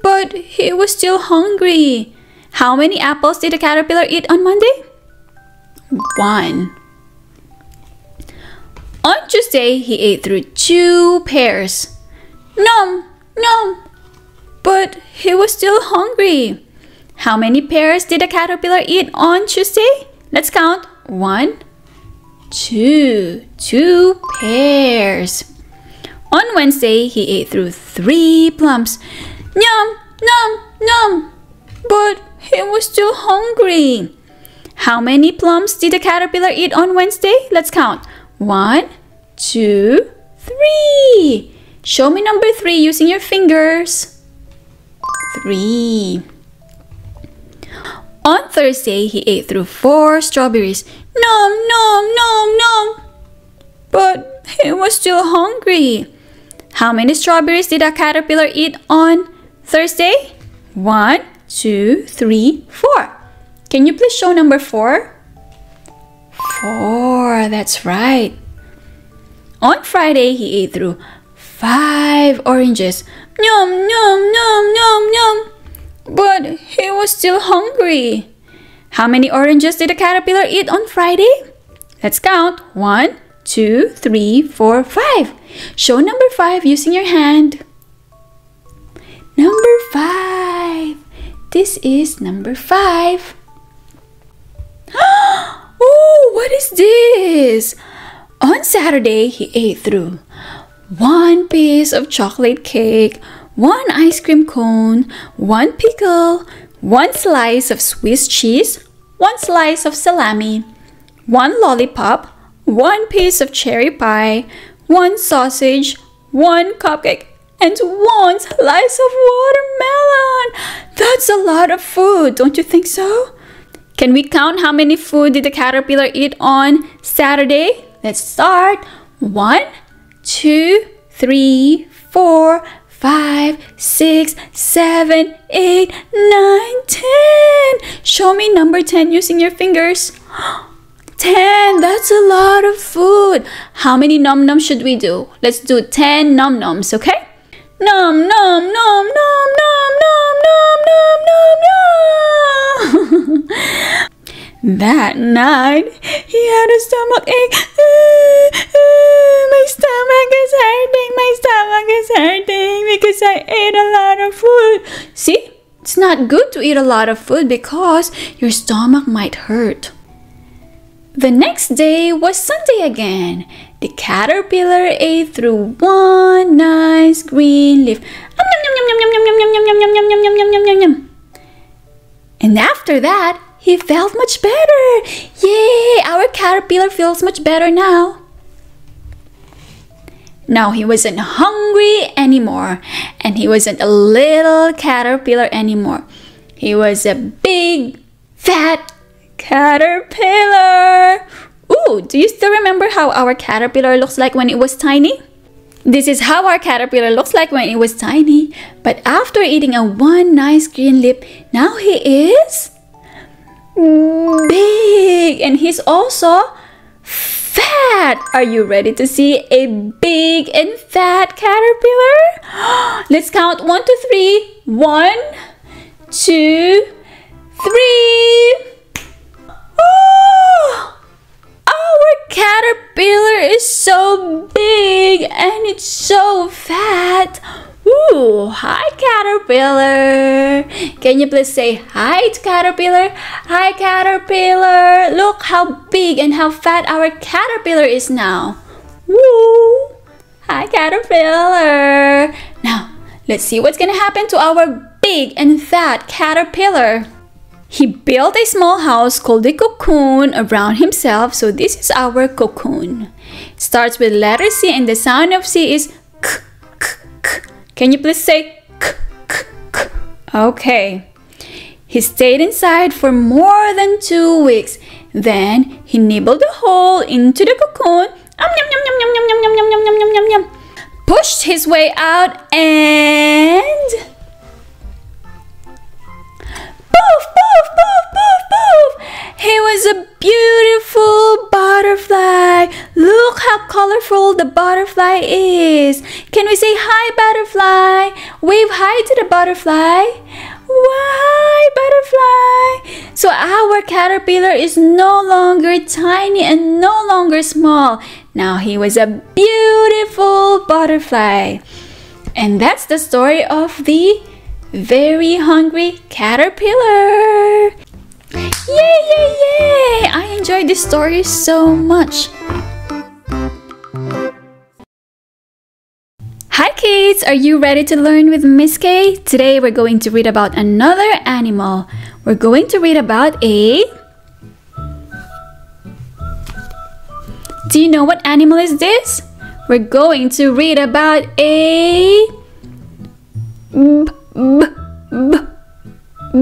But he was still hungry. How many apples did the caterpillar eat on Monday? One. On Tuesday, he ate through two pears. Nom, nom. But he was still hungry. How many pears did the caterpillar eat on Tuesday? Let's count. One, two, two pears. On Wednesday, he ate through three plums. Yum, yum, yum. But he was still hungry. How many plums did the caterpillar eat on Wednesday? Let's count. One, two, three. Show me number three using your fingers. Three. On Thursday, he ate through four strawberries. Nom, nom, nom, nom. But he was still hungry. How many strawberries did a caterpillar eat on Thursday? One, two, three, four. Can you please show number four? Four, that's right. On Friday, he ate through five oranges. Yum, yum, yum, yum, yum. But he was still hungry. How many oranges did the caterpillar eat on Friday? Let's count. One, two, three, four, five. Show number five using your hand. Number five. This is number five. oh, what is this? On Saturday, he ate through one piece of chocolate cake, one ice cream cone, one pickle, one slice of Swiss cheese, one slice of salami, one lollipop, one piece of cherry pie, one sausage, one cupcake, and one slice of watermelon. That's a lot of food, don't you think so? Can we count how many food did the caterpillar eat on Saturday? Let's start. One, two, three, four, five, six, seven, eight, nine, ten. Show me number 10 using your fingers. 10, that's a lot of food. How many num nums should we do? Let's do 10 num nums, okay? Nom nom nom nom nom nom nom nom nom nom. that night, he had a stomach ache. my stomach is hurting. My stomach is hurting because I ate a lot of food. See, it's not good to eat a lot of food because your stomach might hurt. The next day was Sunday again. The caterpillar ate through one nice green leaf. And after that, he felt much better. Yay! Our caterpillar feels much better now. Now he wasn't hungry anymore, and he wasn't a little caterpillar anymore. He was a big, fat Caterpillar! Ooh, do you still remember how our caterpillar looks like when it was tiny? This is how our caterpillar looks like when it was tiny. But after eating a one nice green leaf, now he is big and he's also fat. Are you ready to see a big and fat caterpillar? Let's count one, two, three. One, two, three. Our caterpillar is so big and it's so fat. Ooh, hi caterpillar. Can you please say hi to caterpillar? Hi caterpillar. Look how big and how fat our caterpillar is now. Woo! Hi caterpillar. Now, let's see what's gonna happen to our big and fat caterpillar. He built a small house called a cocoon around himself, so this is our cocoon. It starts with letter C and the sound of C is k, k, k. Can you please say k, k, k? Okay. He stayed inside for more than two weeks. Then he nibbled a hole into the cocoon, um, yum, yum, yum, yum, yum, yum, yum, yum, yum, yum, yum, pushed his way out and poof, poof, poof, poof, He was a beautiful butterfly. Look how colorful the butterfly is. Can we say hi, butterfly? Wave hi to the butterfly. Why, butterfly? So our caterpillar is no longer tiny and no longer small. Now he was a beautiful butterfly. And that's the story of the very hungry caterpillar. Yay, yay, yay! I enjoyed this story so much. Hi kids, are you ready to learn with Miss Kaye? Today we're going to read about another animal. We're going to read about a... Do you know what animal is this? We're going to read about a...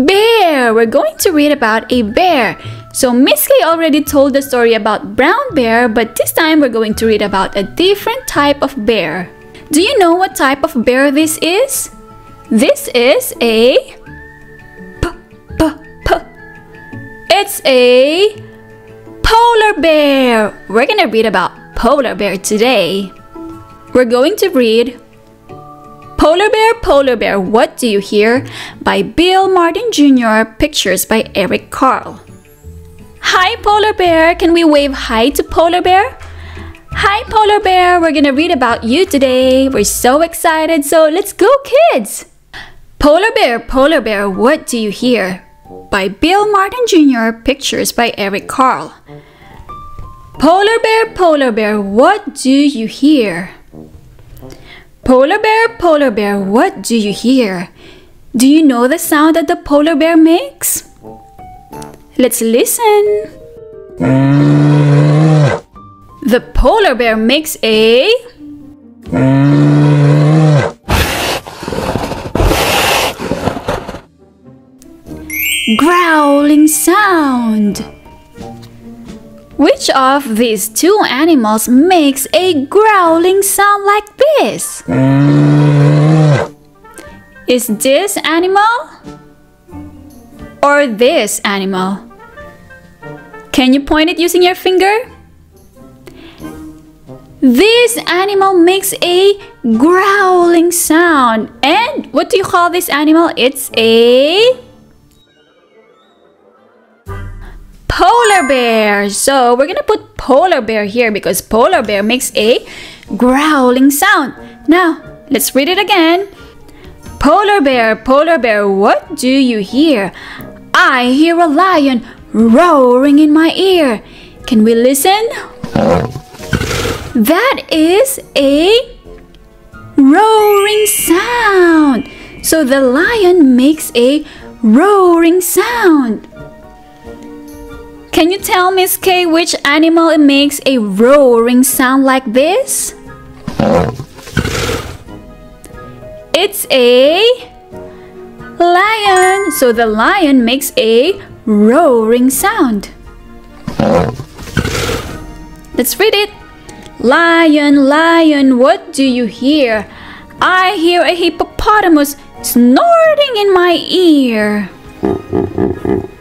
bear. We're going to read about a bear. So Miss Kaye already told the story about brown bear, but this time we're going to read about a different type of bear. Do you know what type of bear this is? This is a. It's a polar bear. We're gonna read about polar bear today. We're going to read Polar Bear, Polar Bear, What Do You Hear? by Bill Martin Jr., pictures by Eric Carle. Hi, Polar Bear! Can we wave hi to Polar Bear? Hi, Polar Bear! We're gonna read about you today. We're so excited, so let's go, kids! Polar Bear, Polar Bear, What Do You Hear? by Bill Martin Jr., pictures by Eric Carle. Polar Bear, Polar Bear, What Do You Hear? Polar bear, polar bear, what do you hear? Do you know the sound that the polar bear makes? Let's listen. The polar bear makes a growling sound. Which of these two animals makes a growling sound like this? Is this animal or this animal? Can you point it using your finger? This animal makes a growling sound. And what do you call this animal? It's a polar bear. So we're gonna put polar bear here because polar bear makes a growling sound. Now, let's read it again. Polar bear, polar bear, what do you hear? I hear a lion roaring in my ear. Can we listen? That is a roaring sound. So the lion makes a roaring sound. Can you tell Miss Kaye which animal makes a roaring sound like this? It's a lion. So the lion makes a roaring sound. Let's read it. Lion, lion, what do you hear? I hear a hippopotamus snorting in my ear.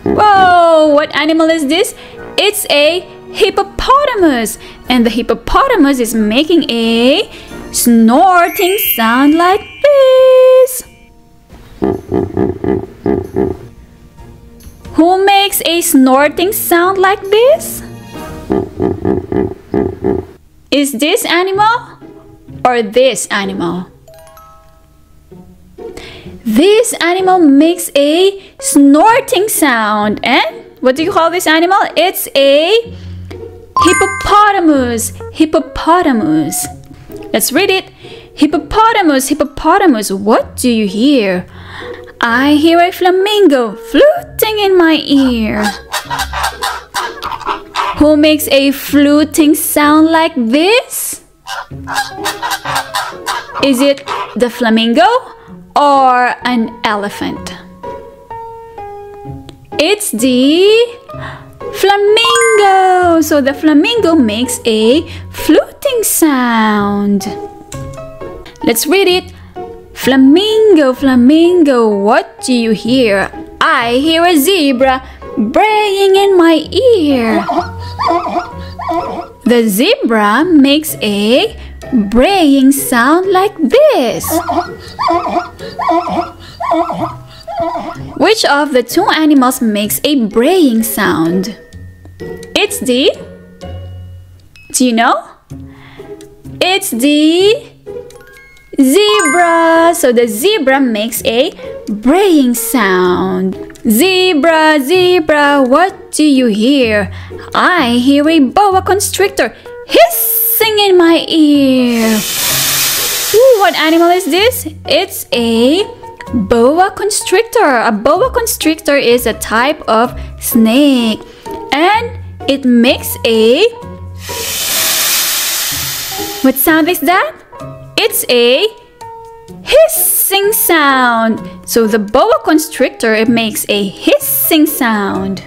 Whoa, what animal is this? It's a hippopotamus. And the hippopotamus is making a snorting sound like this. Who makes a snorting sound like this? Is this animal or this animal? This animal makes a snorting sound. And what do you call this animal? It's a hippopotamus. Hippopotamus. Let's read it. Hippopotamus, hippopotamus, what do you hear? I hear a flamingo fluting in my ear. Who makes a fluting sound like this? Is it the flamingo or an elephant? It's the flamingo. So the flamingo makes a fluting sound. Let's read it. Flamingo, flamingo, what do you hear? I hear a zebra braying in my ear. The zebra makes a braying sound like this. Which of the two animals makes a braying sound? It's the. Do you know? It's the zebra. So the zebra makes a braying sound. Zebra, zebra, what do you hear? I hear a boa constrictor in my ear. Ooh, what animal is this? It's a boa constrictor. A boa constrictor is a type of snake and it makes a what sound is that? It's a hissing sound. So the boa constrictor it makes a hissing sound.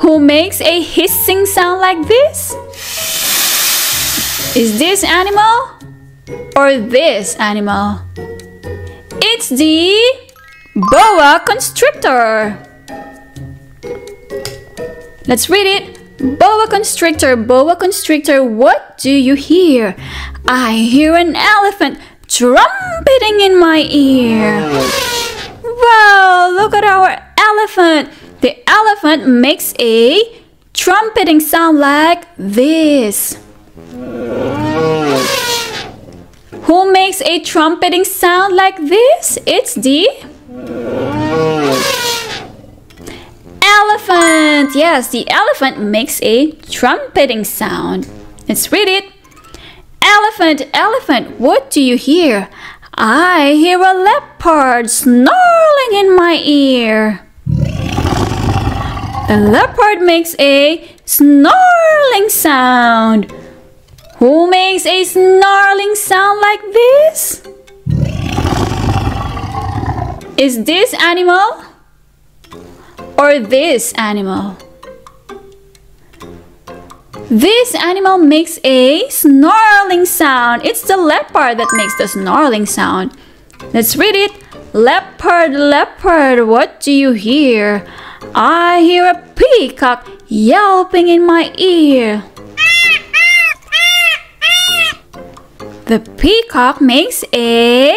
Who makes a hissing sound like this? Is this animal or this animal? It's the boa constrictor. Let's read it. Boa constrictor, boa constrictor, what do you hear? I hear an elephant trumpeting in my ear. Wow, look at our elephant. The elephant makes a trumpeting sound like this. Who makes a trumpeting sound like this? It's the elephant. Yes, the elephant makes a trumpeting sound. Let's read it. Elephant, elephant, what do you hear? I hear a leopard snarling in my ear. The leopard makes a snarling sound. Who makes a snarling sound like this? Is this animal or this animal? This animal makes a snarling sound. It's the leopard that makes the snarling sound. Let's read it. Leopard, leopard, what do you hear? I hear a peacock yelping in my ear. The peacock makes a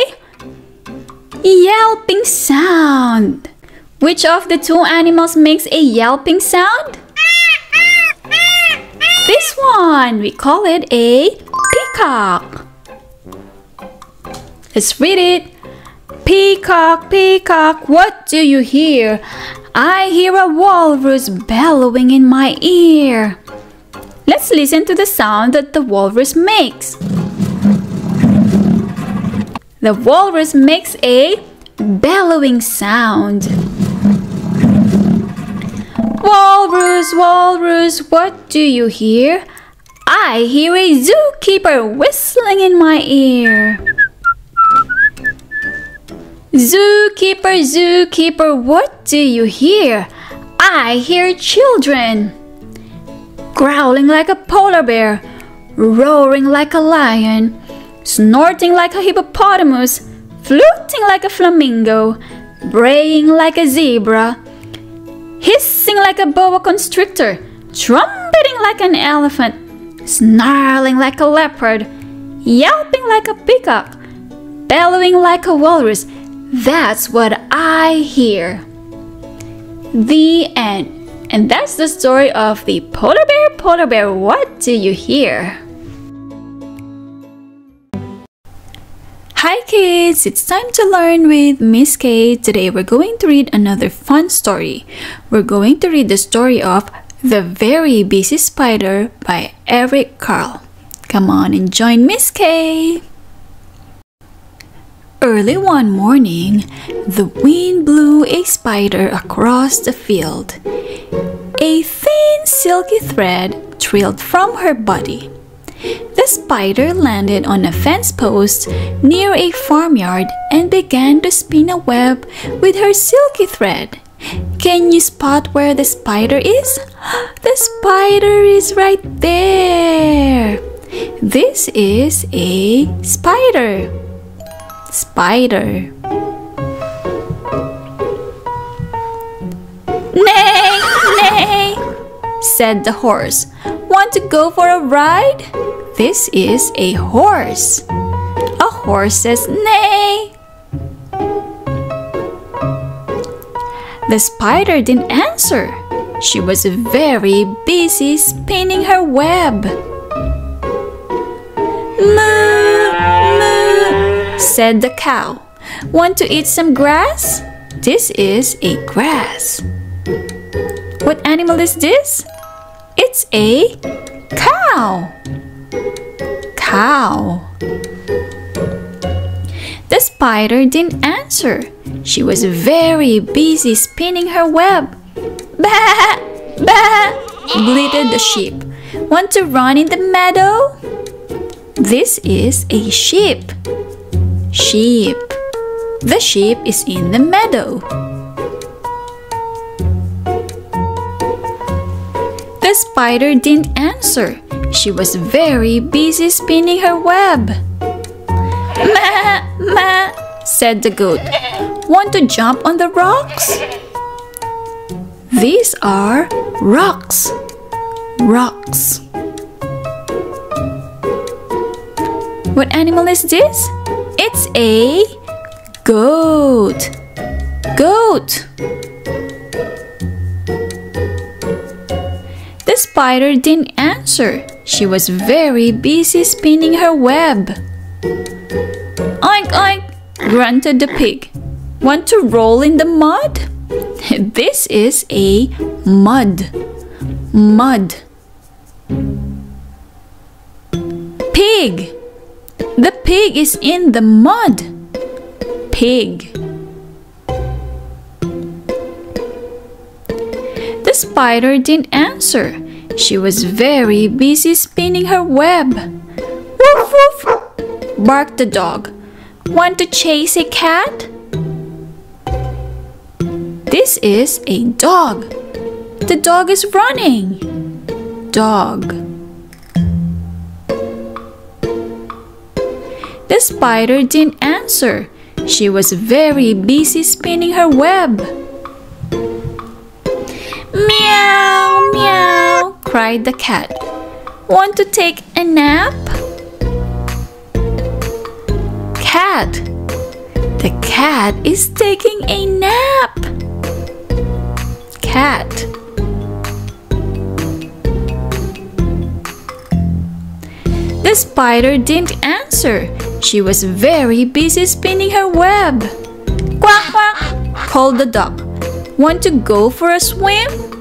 yelping sound. Which of the two animals makes a yelping sound? This one, we call it a peacock. Let's read it. Peacock, peacock, what do you hear? I hear a walrus bellowing in my ear. Let's listen to the sound that the walrus makes. The walrus makes a bellowing sound. Walrus, walrus, what do you hear? I hear a zookeeper whistling in my ear. Zookeeper, zookeeper, what do you hear? I hear children. Growling like a polar bear, roaring like a lion, snorting like a hippopotamus, fluting like a flamingo, braying like a zebra, hissing like a boa constrictor, trumpeting like an elephant, snarling like a leopard, yelping like a peacock, bellowing like a walrus, that's what I hear. The end. And that's the story of the polar bear, polar bear, what do you hear? Hi kids, it's time to learn with Miss Kaye. Today we're going to read another fun story. We're going to read the story of The Very Busy Spider by Eric Carle. Come on and join Miss Kaye. Early one morning, the wind blew a spider across the field. A thin silky thread trailed from her body. The spider landed on a fence post near a farmyard and began to spin a web with her silky thread. Can you spot where the spider is? The spider is right there. This is a spider spider. Said the horse. Want to go for a ride? This is a horse. A horse says neigh. The spider didn't answer. She was very busy spinning her web. Moo! moo. said the cow. Want to eat some grass? This is a grass. What animal is this? It's a cow. Cow. The spider didn't answer. She was very busy spinning her web. Bah! Bah! bleated the sheep. Want to run in the meadow? This is a sheep sheep. The sheep is in the meadow. The spider didn't answer. She was very busy spinning her web. Ma, ma, said the goat. Want to jump on the rocks? These are rocks. Rocks. What animal is this? It's a goat. Goat. The spider didn't answer. She was very busy spinning her web. Oink oink, grunted the pig. Want to roll in the mud? This is a mud. Mud. Pig. The pig is in the mud. Pig. The spider didn't answer. She was very busy spinning her web. Woof woof, barked the dog. Want to chase a cat? This is a dog. The dog is running. Dog. The spider didn't answer. She was very busy spinning her web. Meow, cried the cat. Want to take a nap? cat? The cat is taking a nap. Cat. The spider didn't answer. She was very busy spinning her web. Quack quack, called the duck. Want to go for a swim?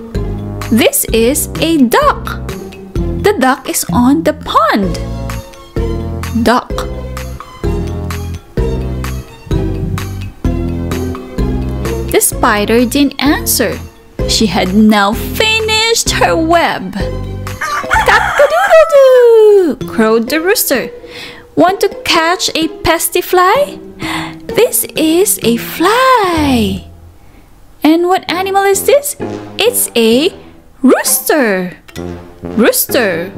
This is a duck. The duck is on the pond. Duck. The spider didn't answer. She had now finished her web. Cock-a-doodle-doo! crowed the rooster. Want to catch a pesty fly? This is a fly. And what animal is this? It's a rooster. Rooster.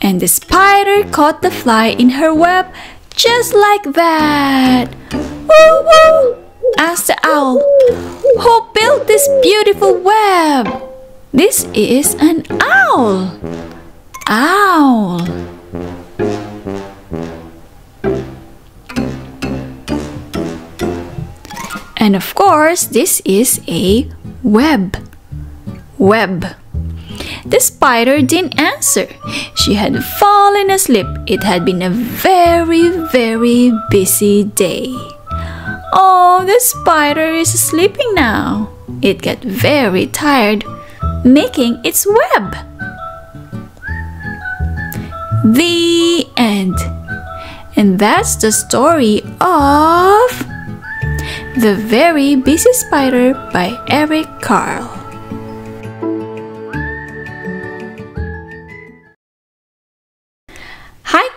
And the spider caught the fly in her web just like that. Woo woo! asked the owl. Who built this beautiful web? This is an owl. Owl. And of course, this is a web. Web. The spider didn't answer. She had fallen asleep. It had been a very, very busy day. Oh, the spider is sleeping now. It got very tired making its web. The end. And that's the story of The Very Busy Spider by Eric Carle.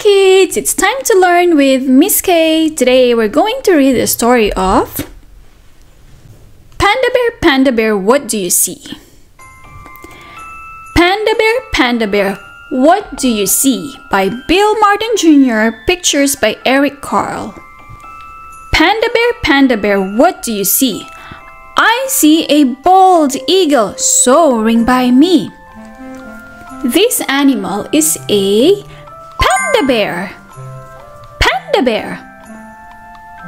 Kids, it's time to learn with Miss Kaye. Today we're going to read the story of Panda Bear, Panda Bear, What Do You See? Panda Bear, Panda Bear, What Do You See? by Bill Martin Jr., pictures by Eric Carle. Panda Bear, Panda Bear, what do you see? I see a bald eagle soaring by me. This animal is a panda bear. Panda bear.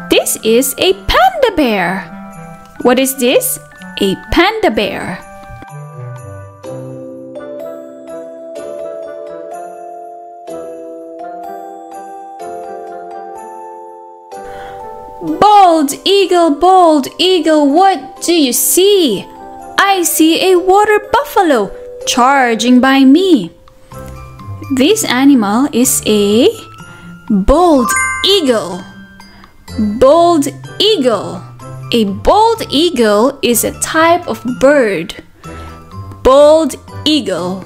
This is a panda bear. What is this? A panda bear. Bald eagle, bald eagle, what do you see? I see a water buffalo charging by me. This animal is a bald eagle. Bald eagle. A bald eagle is a type of bird. Bald eagle.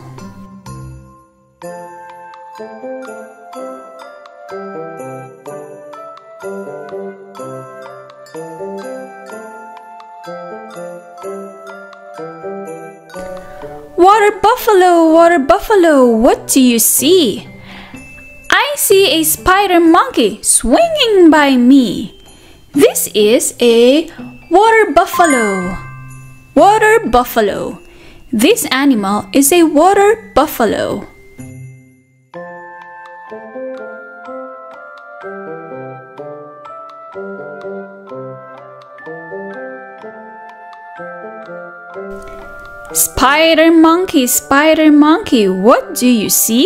Water buffalo, water buffalo, what do you see? I see a spider monkey swinging by me. This is a water buffalo. Water buffalo. This animal is a water buffalo. Spider monkey, spider monkey, what do you see?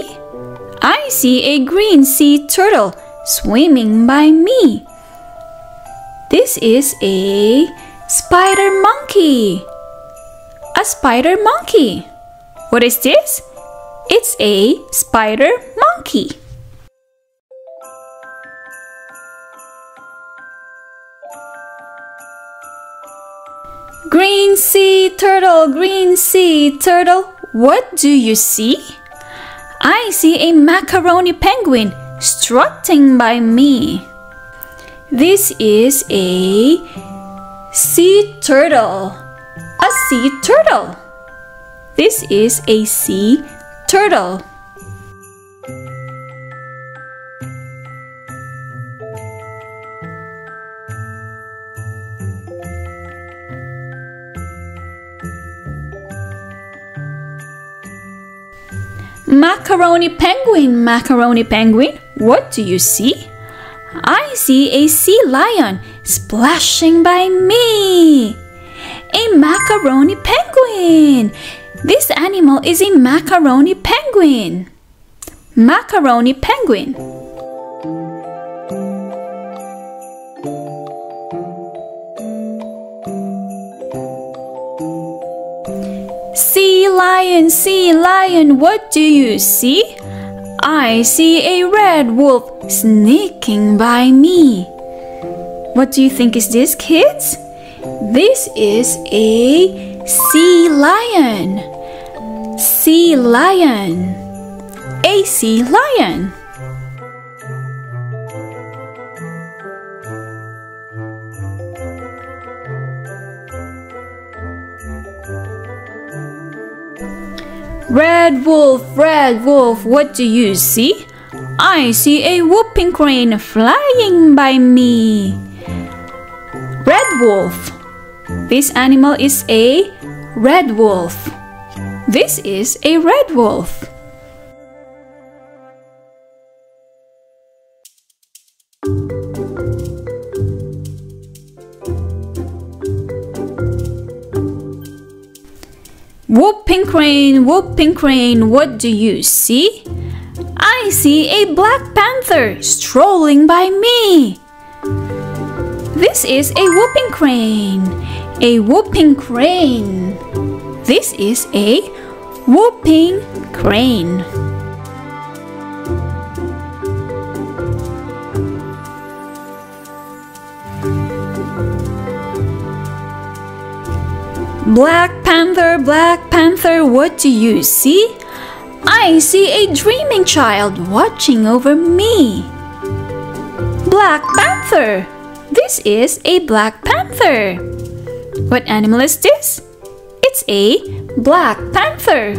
I see a green sea turtle swimming by me. This is a spider monkey. A spider monkey. What is this? It's a spider monkey. Green sea turtle, green sea turtle, what do you see? I see a macaroni penguin strutting by me. This is a sea turtle. A sea turtle. This is a sea turtle. Macaroni penguin, macaroni penguin, what do you see? I see a sea lion splashing by me. A macaroni penguin. This animal is a macaroni penguin. Macaroni penguin. Sea lion, sea lion, what do you see? I see a red wolf sneaking by me. What do you think is this, kids? This is a sea lion. Sea lion. A sea lion. Red wolf, red wolf, what do you see? I see a whooping crane flying by me. Red wolf. This animal is a red wolf. This is a red wolf. Whooping crane, whooping crane, what do you see? I see a black panther strolling by me. This is a whooping crane. A whooping crane. This is a whooping crane. Black Panther, Black Panther, what do you see? I see a dreaming child watching over me. Black Panther! This is a Black Panther. What animal is this? It's a Black Panther.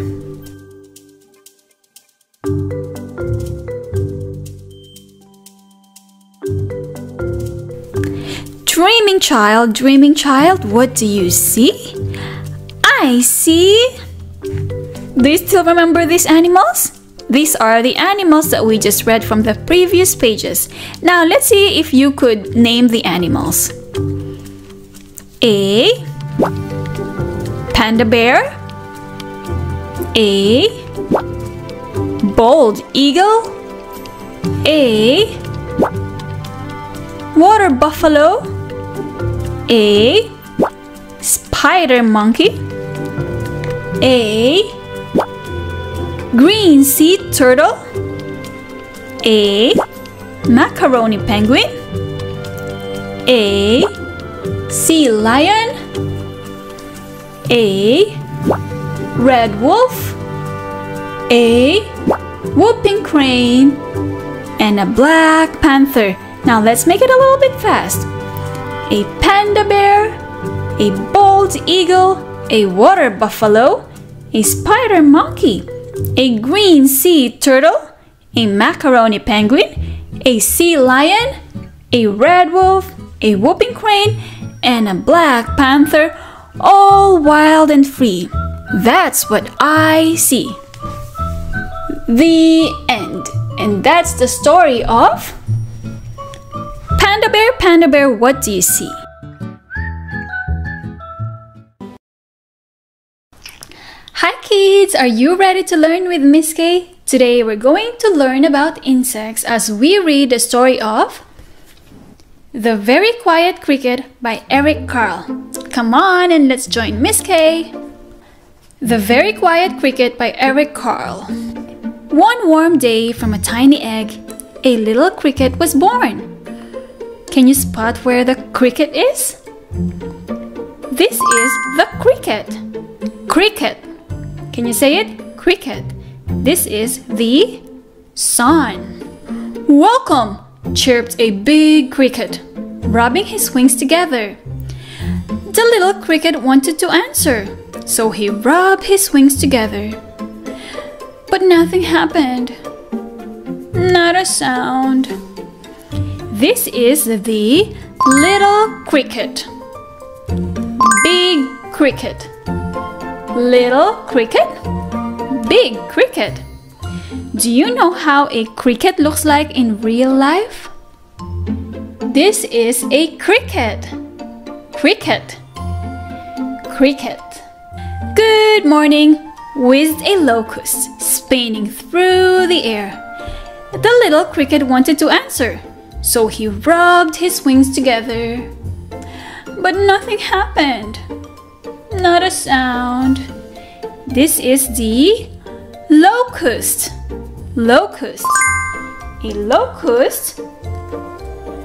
Dreaming child, dreaming child, what do you see? I see. Do you still remember these animals? These are the animals that we just read from the previous pages. Now let's see if you could name the animals. A panda bear A bald eagle A water buffalo A spider monkey A green sea turtle. A macaroni penguin. A sea lion. A red wolf. A whooping crane. And a black panther. Now let's make it a little bit fast. A panda bear, a bald eagle, a water buffalo, a spider monkey, a green sea turtle, a macaroni penguin, a sea lion, a red wolf, a whooping crane, and a black panther, all wild and free. That's what I see. The end. And that's the story of Panda Bear, Panda Bear, what do you see? Kids, are you ready to learn with Miss Kaye? Today we're going to learn about insects as we read the story of The Very Quiet Cricket by Eric Carle. Come on and let's join Miss Kaye. The Very Quiet Cricket by Eric Carle. One warm day from a tiny egg, a little cricket was born. Can you spot where the cricket is? This is the cricket. Cricket. Can you say it? Cricket. This is the sun. Welcome, chirped a big cricket, rubbing his wings together. The little cricket wanted to answer, so he rubbed his wings together. But nothing happened. Not a sound. This is the little cricket. Big cricket. Little cricket. Big cricket. Do you know how a cricket looks like in real life? This is a cricket. Cricket. Cricket. Good morning, whizzed a locust, spinning through the air. The little cricket wanted to answer, so he rubbed his wings together. But nothing happened. Not a sound. This is the locust. Locust. A locust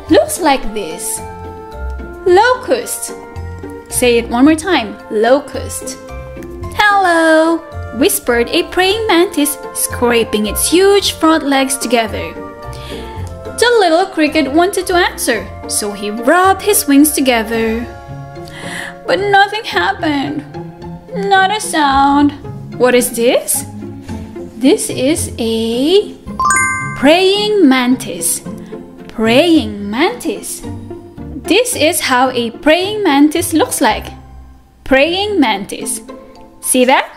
looks like this. Locust. Say it one more time. Locust. Hello, whispered a praying mantis, scraping its huge front legs together. The little cricket wanted to answer, so he rubbed his wings together. But nothing happened. Not a sound. What is this? This is a praying mantis. Praying mantis. This is how a praying mantis looks like. Praying mantis. See that?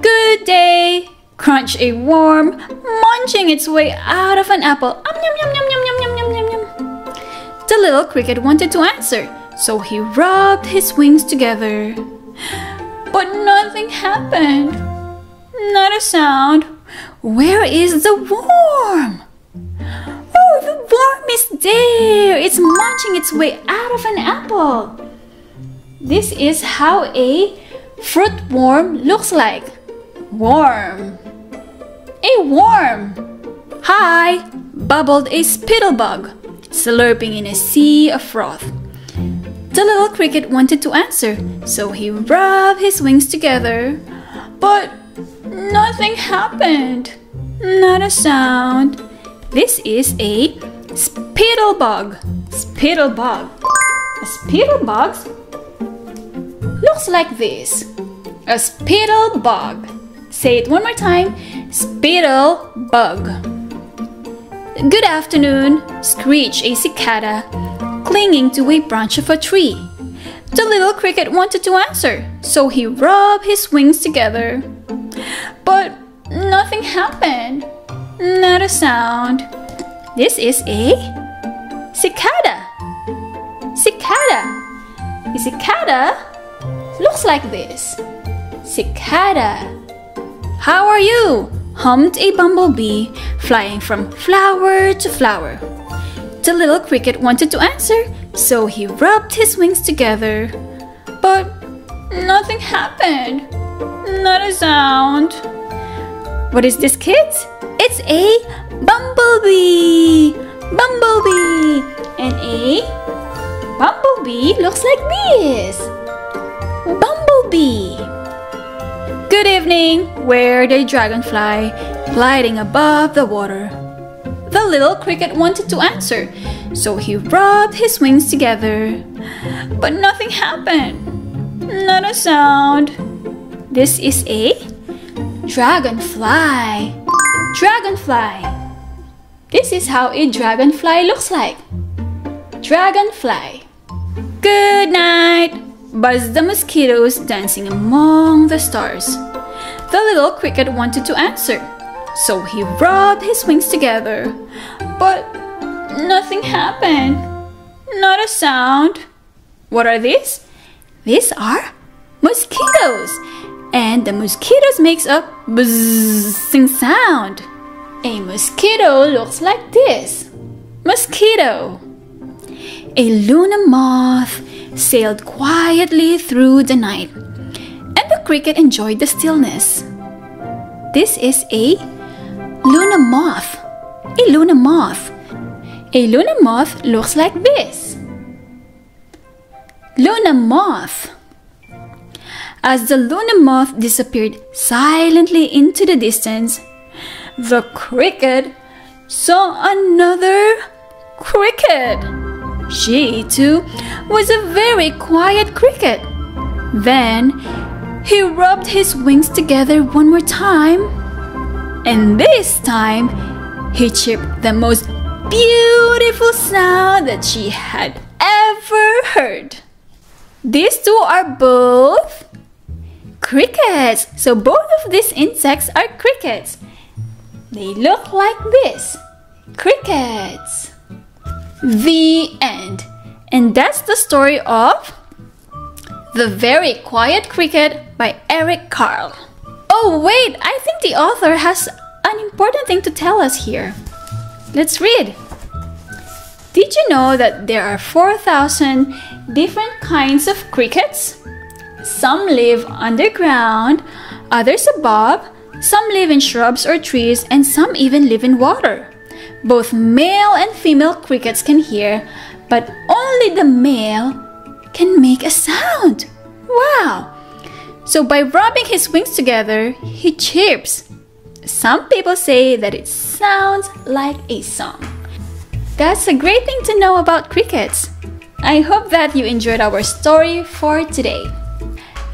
Good day! Crunch a worm, munching its way out of an apple. Um, yum, yum, yum, yum, yum, yum, yum, yum. The little cricket wanted to answer, so he rubbed his wings together. But nothing happened. Not a sound. Where is the worm? Oh, the worm is there. It's munching its way out of an apple. This is how a fruit worm looks like. Worm. A worm. Hi, bubbled a spittlebug, slurping in a sea of froth. The little cricket wanted to answer, so he rubbed his wings together. But nothing happened. Not a sound. This is a spittlebug. Spittlebug. A spittlebug looks like this. A spittlebug. Say it one more time. Spittlebug. Good afternoon, screeched a cicada, clinging to a branch of a tree. The little cricket wanted to answer, so he rubbed his wings together. But nothing happened. Not a sound. This is a cicada. Cicada. A cicada looks like this. Cicada. How are you? hummed a bumblebee, flying from flower to flower. The little cricket wanted to answer, so he rubbed his wings together. But nothing happened. Not a sound. What is this, kids? It's a bumblebee! Bumblebee! And a bumblebee looks like this. Bumblebee. Good evening, where a dragonfly, gliding above the water. The little cricket wanted to answer, so he rubbed his wings together. But nothing happened. Not a sound. This is a dragonfly. Dragonfly. This is how a dragonfly looks like. Dragonfly. Good night buzzed the mosquitoes dancing among the stars. The little cricket wanted to answer, so he rubbed his wings together. But nothing happened. Not a sound. What are these? These are mosquitoes. And the mosquitoes makes a buzzing sound. A mosquito looks like this. Mosquito. A Luna moth sailed quietly through the night, and the cricket enjoyed the stillness. This is a Luna moth. A Luna moth. A Luna moth looks like this. Luna moth. As the Luna moth disappeared silently into the distance, the cricket saw another cricket. She, too, was a very quiet cricket. Then he rubbed his wings together one more time, and this time he chirped the most beautiful sound that she had ever heard. These two are both crickets. So both of these insects are crickets. They look like this. Crickets. The end. And that's the story of The Very Quiet Cricket by Eric Carle. Oh, wait, I think the author has an important thing to tell us here. Let's read. Did you know that there are 4,000 different kinds of crickets? Some live underground, others above, some live in shrubs or trees, and some even live in water. Both male and female crickets can hear, but only the male can make a sound. Wow! So by rubbing his wings together, he chirps. Some people say that it sounds like a song. That's a great thing to know about crickets. I hope that you enjoyed our story for today.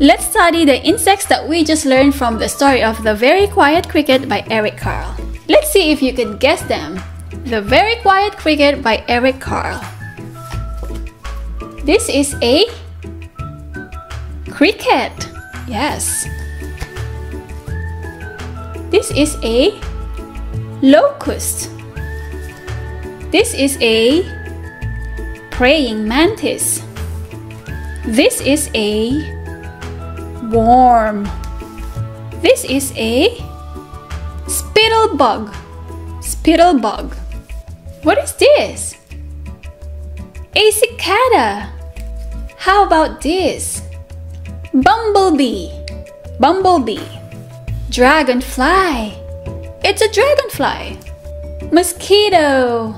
Let's study the insects that we just learned from the story of The Very Quiet Cricket by Eric Carle. Let's see if you can guess them. The Very Quiet Cricket by Eric Carle. This is a cricket. Yes. This is a locust. This is a praying mantis. This is a worm. This is a spittlebug. Spittlebug. What is this? A cicada. How about this? Bumblebee. Bumblebee. Dragonfly. It's a dragonfly. Mosquito.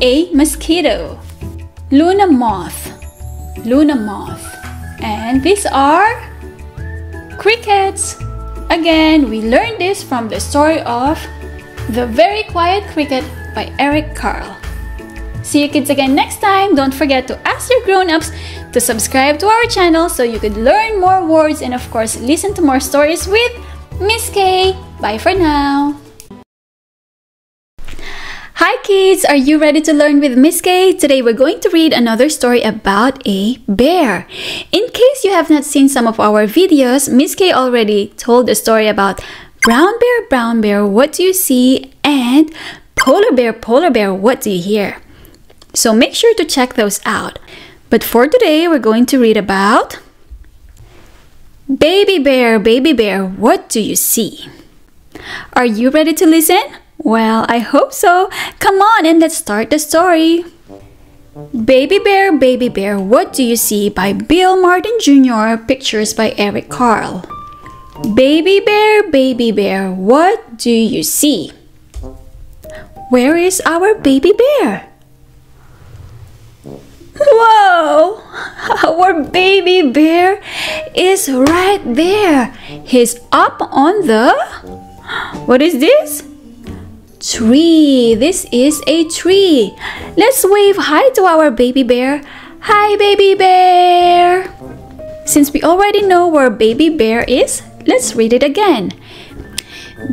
A mosquito. Luna moth. Luna moth. And these are crickets. Again, we learned this from the story of The Very Quiet Cricket by Eric Carle. See you kids again next time. Don't forget to ask your grown-ups to subscribe to our channel so you could learn more words and of course listen to more stories with Miss Kaye. Bye for now. Hi kids, are you ready to learn with Miss Kaye? Today we're going to read another story about a bear. In case you have not seen some of our videos, Miss Kaye already told a story about brown bear, brown bear, what do you see? And polar bear, polar bear, what do you hear? So make sure to check those out. But for today, we're going to read about Baby bear, baby bear, what do you see? Are you ready to listen? Well, I hope so. Come on and let's start the story. Baby Bear, Baby Bear, What Do You See by Bill Martin Jr., pictures by Eric Carle. Baby Bear, Baby Bear, What Do You See? Where is our baby bear? Whoa! Our baby bear is right there. He's up on the... What is this? Tree. This is a tree. Let's wave hi to our baby bear. Hi, baby bear. Since we already know where baby bear is, let's read it again.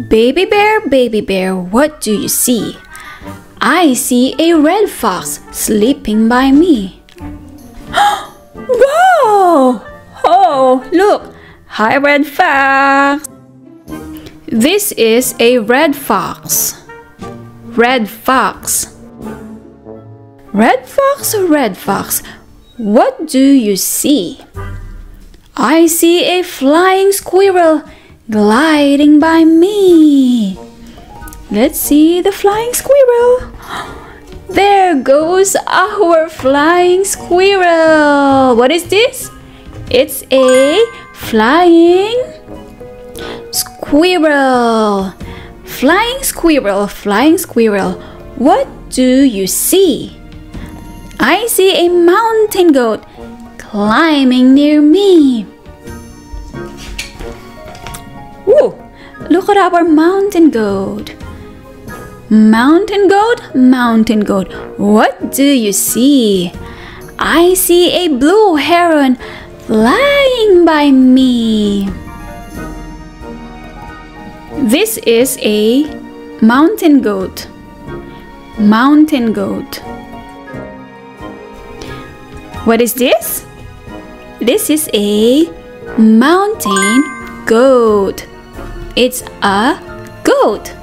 Baby bear, baby bear, what do you see? I see a red fox sleeping by me. Whoa! Oh, look! Hi, red fox! This is a red fox. Red fox. Red fox, red fox, what do you see? I see a flying squirrel gliding by me. Let's see the flying squirrel. There goes our flying squirrel. What is this? It's a flying squirrel. Flying squirrel, flying squirrel, what do you see? I see a mountain goat climbing near me. Ooh, look at our mountain goat. Mountain goat, mountain goat, what do you see? I see a blue heron flying by me. This is a mountain goat. Mountain goat. What is this? This is a mountain goat. It's a goat.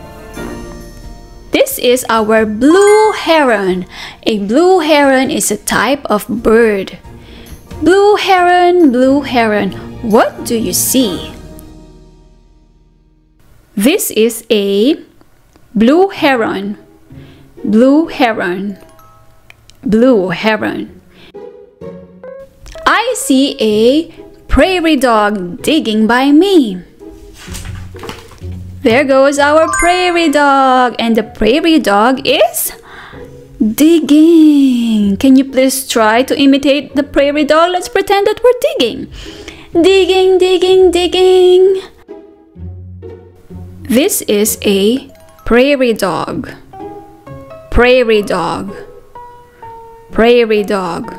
This is our blue heron. A blue heron is a type of bird. Blue heron, blue heron, what do you see? This is a blue heron. Blue heron. Blue heron. I see a prairie dog digging by me. There goes our prairie dog, and the prairie dog is digging. Can you please try to imitate the prairie dog? Let's pretend that we're digging. Digging, digging, digging. This is a prairie dog. Prairie dog. Prairie dog.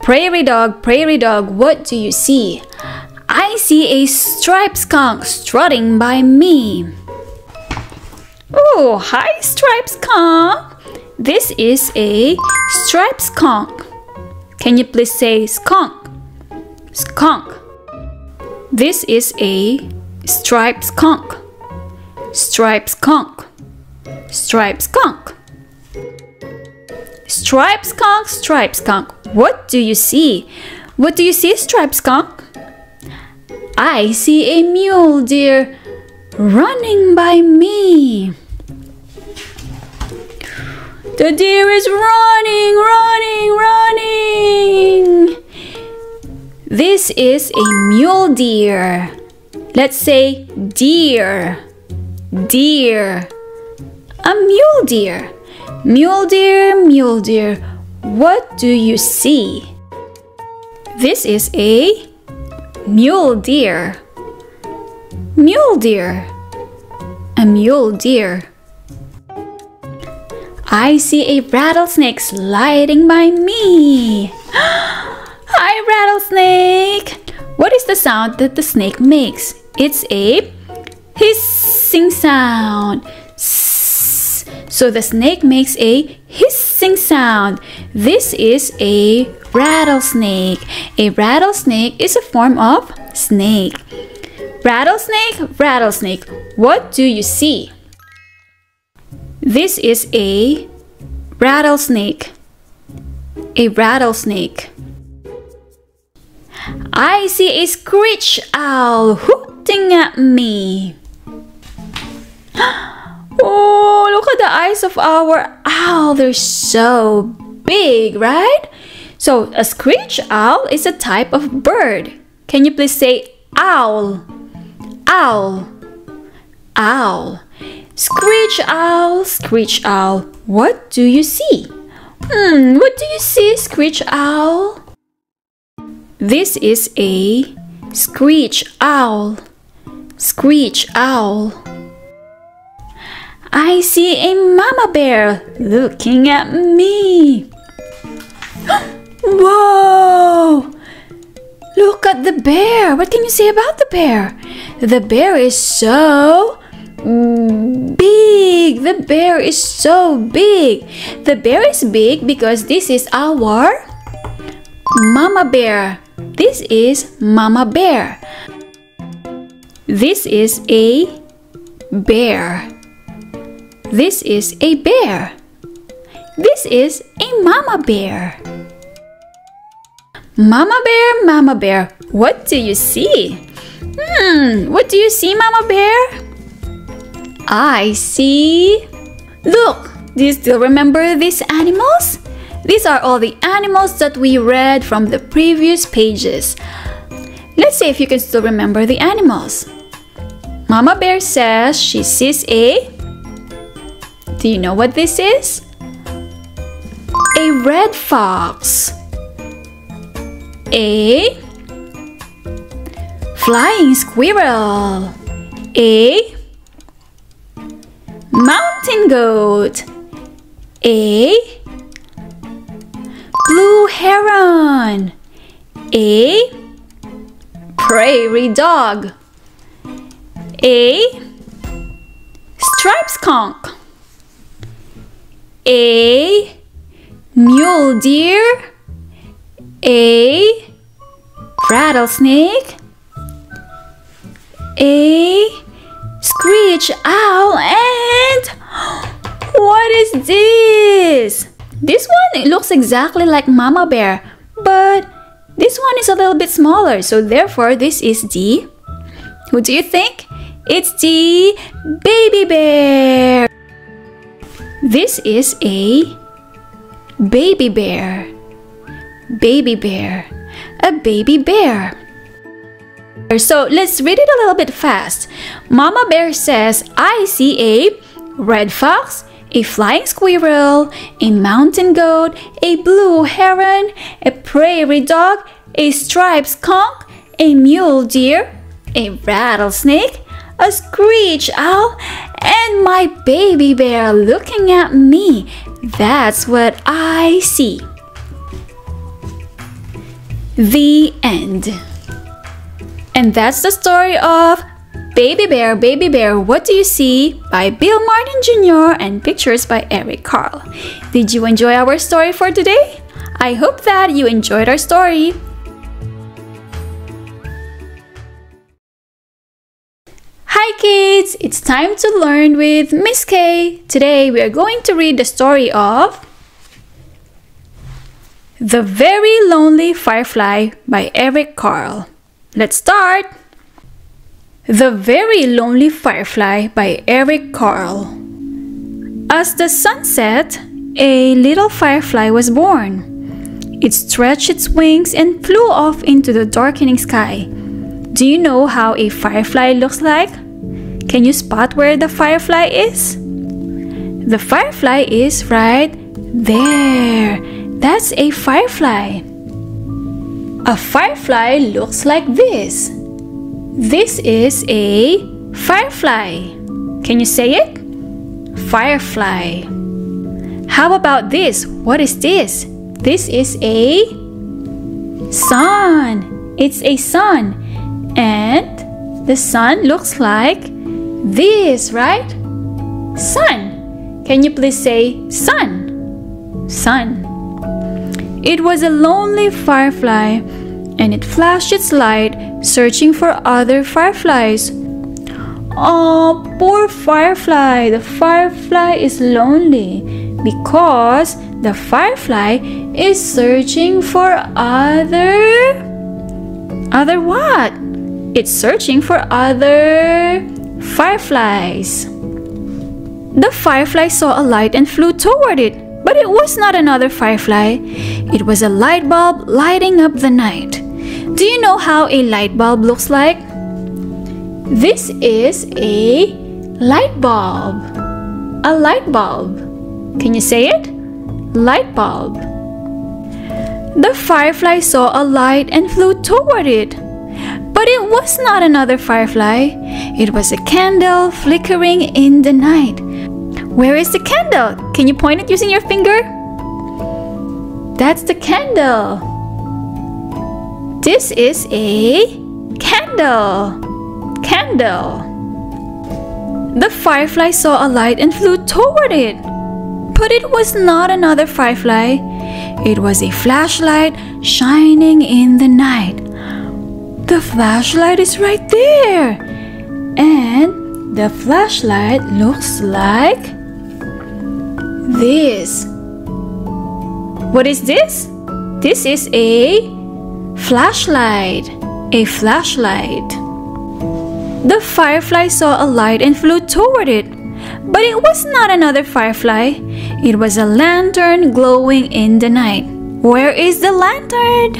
Prairie dog, prairie dog, what do you see? I see a striped skunk strutting by me. Oh, hi striped skunk. This is a striped skunk. Can you please say skunk? Skunk. This is a striped skunk. Striped skunk. Striped skunk. Striped skunk, striped skunk. What do you see? What do you see, striped skunk? I see a mule deer running by me. The deer is running, running, running. This is a mule deer. Let's say deer, deer. A mule deer. Mule deer, mule deer. What do you see? This is a Mule deer. Mule deer. A mule deer. I see a rattlesnake sliding by me. Hi, rattlesnake. What is the sound that the snake makes? It's a hissing sound. So the snake makes a hissing sound. This is a rattlesnake. A rattlesnake is a form of snake. Rattlesnake, rattlesnake, what do you see? This is a rattlesnake. A rattlesnake. I see a screech owl hooting at me. Oh, look at the eyes of our owl. They're so big, right? So a screech owl is a type of bird. Can you please say owl? Owl. Owl. Screech owl, screech owl. What do you see? Hmm, what do you see, screech owl? This is a screech owl. Screech owl. I see a mama bear looking at me. Whoa! Look at the bear. What can you say about the bear? The bear is so big. The bear is so big. The bear is big because this is our mama bear. This is mama bear. This is a bear. This is a bear. This is a mama bear. Mama bear, mama bear, what do you see? Hmm, what do you see, mama bear? I see... Look, do you still remember these animals? These are all the animals that we read from the previous pages. Let's see if you can still remember the animals. Mama bear says she sees a... Do you know what this is? A red fox. A flying squirrel. A mountain goat. A blue heron. A prairie dog. A striped skunk. A mule deer a rattlesnake, a screech owl, and what is this? This one looks exactly like Mama Bear, but this one is a little bit smaller, so therefore this is D. Who do you think? It's the baby bear. This is a baby bear. Baby bear. A baby bear. So let's read it a little bit fast. Mama Bear says, I see a red fox, a flying squirrel, a mountain goat, a blue heron, a prairie dog, a striped skunk, a mule deer, a rattlesnake, a screech owl, and my baby bear looking at me. That's what I see. The end. And that's the story of Baby Bear, Baby Bear, What Do You See? by Bill Martin Jr. and pictures by Eric Carle. Did you enjoy our story for today? I hope that you enjoyed our story. Hi kids! It's time to learn with Miss Kaye. Today we are going to read the story of The Very Lonely Firefly by Eric Carle. Let's start! The Very Lonely Firefly by Eric Carle. As the sun set, a little firefly was born. It stretched its wings and flew off into the darkening sky. Do you know how a firefly looks like? Can you spot where the firefly is? The firefly is right there. That's a firefly. A firefly looks like this. This is a firefly. Can you say it? Firefly. How about this? What is this? This is a sun. It's a sun. And the sun looks like this, right? Sun. Can you please say sun? Sun. It was a lonely firefly, and it flashed its light, searching for other fireflies. Oh, poor firefly! The firefly is lonely because the firefly is searching for other. Other what? It's searching for other fireflies. The firefly saw a light and flew toward it. But it was not another firefly. It was a light bulb lighting up the night. Do you know how a light bulb looks like? This is a light bulb. A light bulb. Can you say it? Light bulb. The firefly saw a light and flew toward it. But it was not another firefly. It was a candle flickering in the night. Where is the candle? Can you point it using your finger? That's the candle. This is a candle. Candle. The firefly saw a light and flew toward it. But it was not another firefly. It was a flashlight shining in the night. The flashlight is right there. And the flashlight looks like this. What is this? This is a flashlight. A flashlight. The firefly saw a light and flew toward it. But it was not another firefly. It was a lantern glowing in the night. Where is the lantern?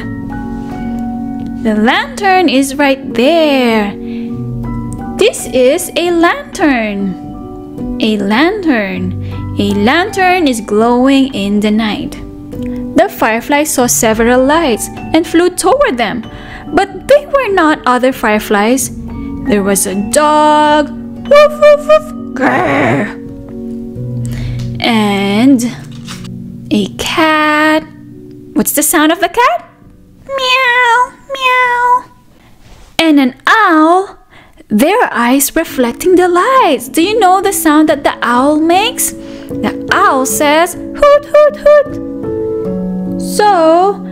The lantern is right there. This is a lantern. A lantern. A lantern is glowing in the night. The firefly saw several lights and flew toward them, but they were not other fireflies. There was a dog, woof, woof, woof, grrr, and a cat. What's the sound of the cat? Meow, meow. And an owl their eyes reflecting the lights. Do you know the sound that the owl makes? The owl says, hoot, hoot, hoot. So,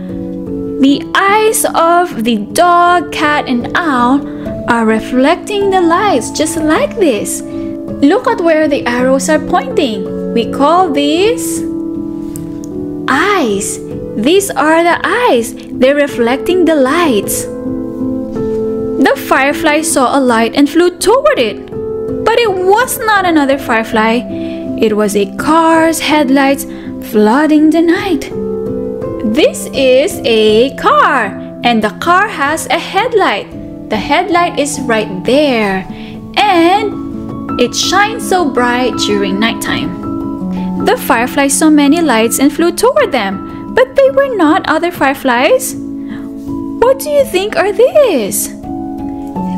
the eyes of the dog, cat, and owl are reflecting the lights just like this. Look at where the arrows are pointing. We call these eyes. These are the eyes. They're reflecting the lights. The firefly saw a light and flew toward it. But it was not another firefly. It was a car's headlights flooding the night. This is a car, and the car has a headlight. The headlight is right there, and it shines so bright during nighttime. The firefly saw many lights and flew toward them, but they were not other fireflies. What do you think are these?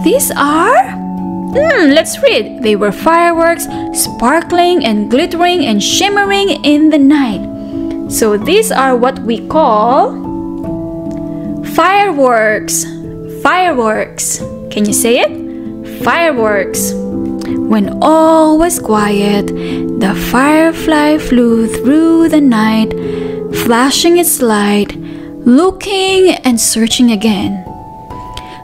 These are? Hmm, let's read. They were fireworks, sparkling and glittering and shimmering in the night. So these are what we call fireworks. Fireworks. Can you say it? Fireworks. When all was quiet, the firefly flew through the night, flashing its light, looking and searching again.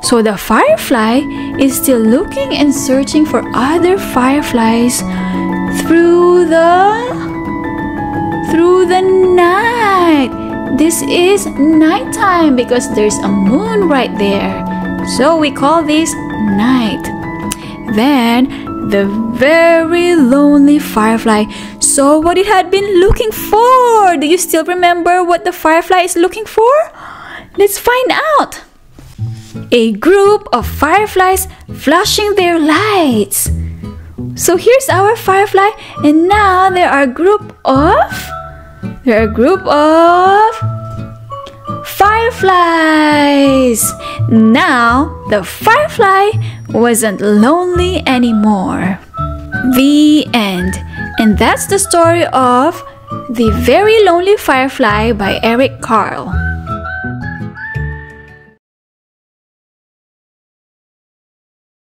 So the firefly is still looking and searching for other fireflies through the through the night. This is nighttime because there's a moon right there. So we call this night. Then the very lonely firefly saw what it had been looking for. Do you still remember what the firefly is looking for? Let's find out. A group of fireflies flashing their lights. So here's our firefly, and now there are a group of there are a group of fireflies. Now the firefly wasn't lonely anymore. The end. And that's the story of The Very Lonely Firefly by Eric Carle.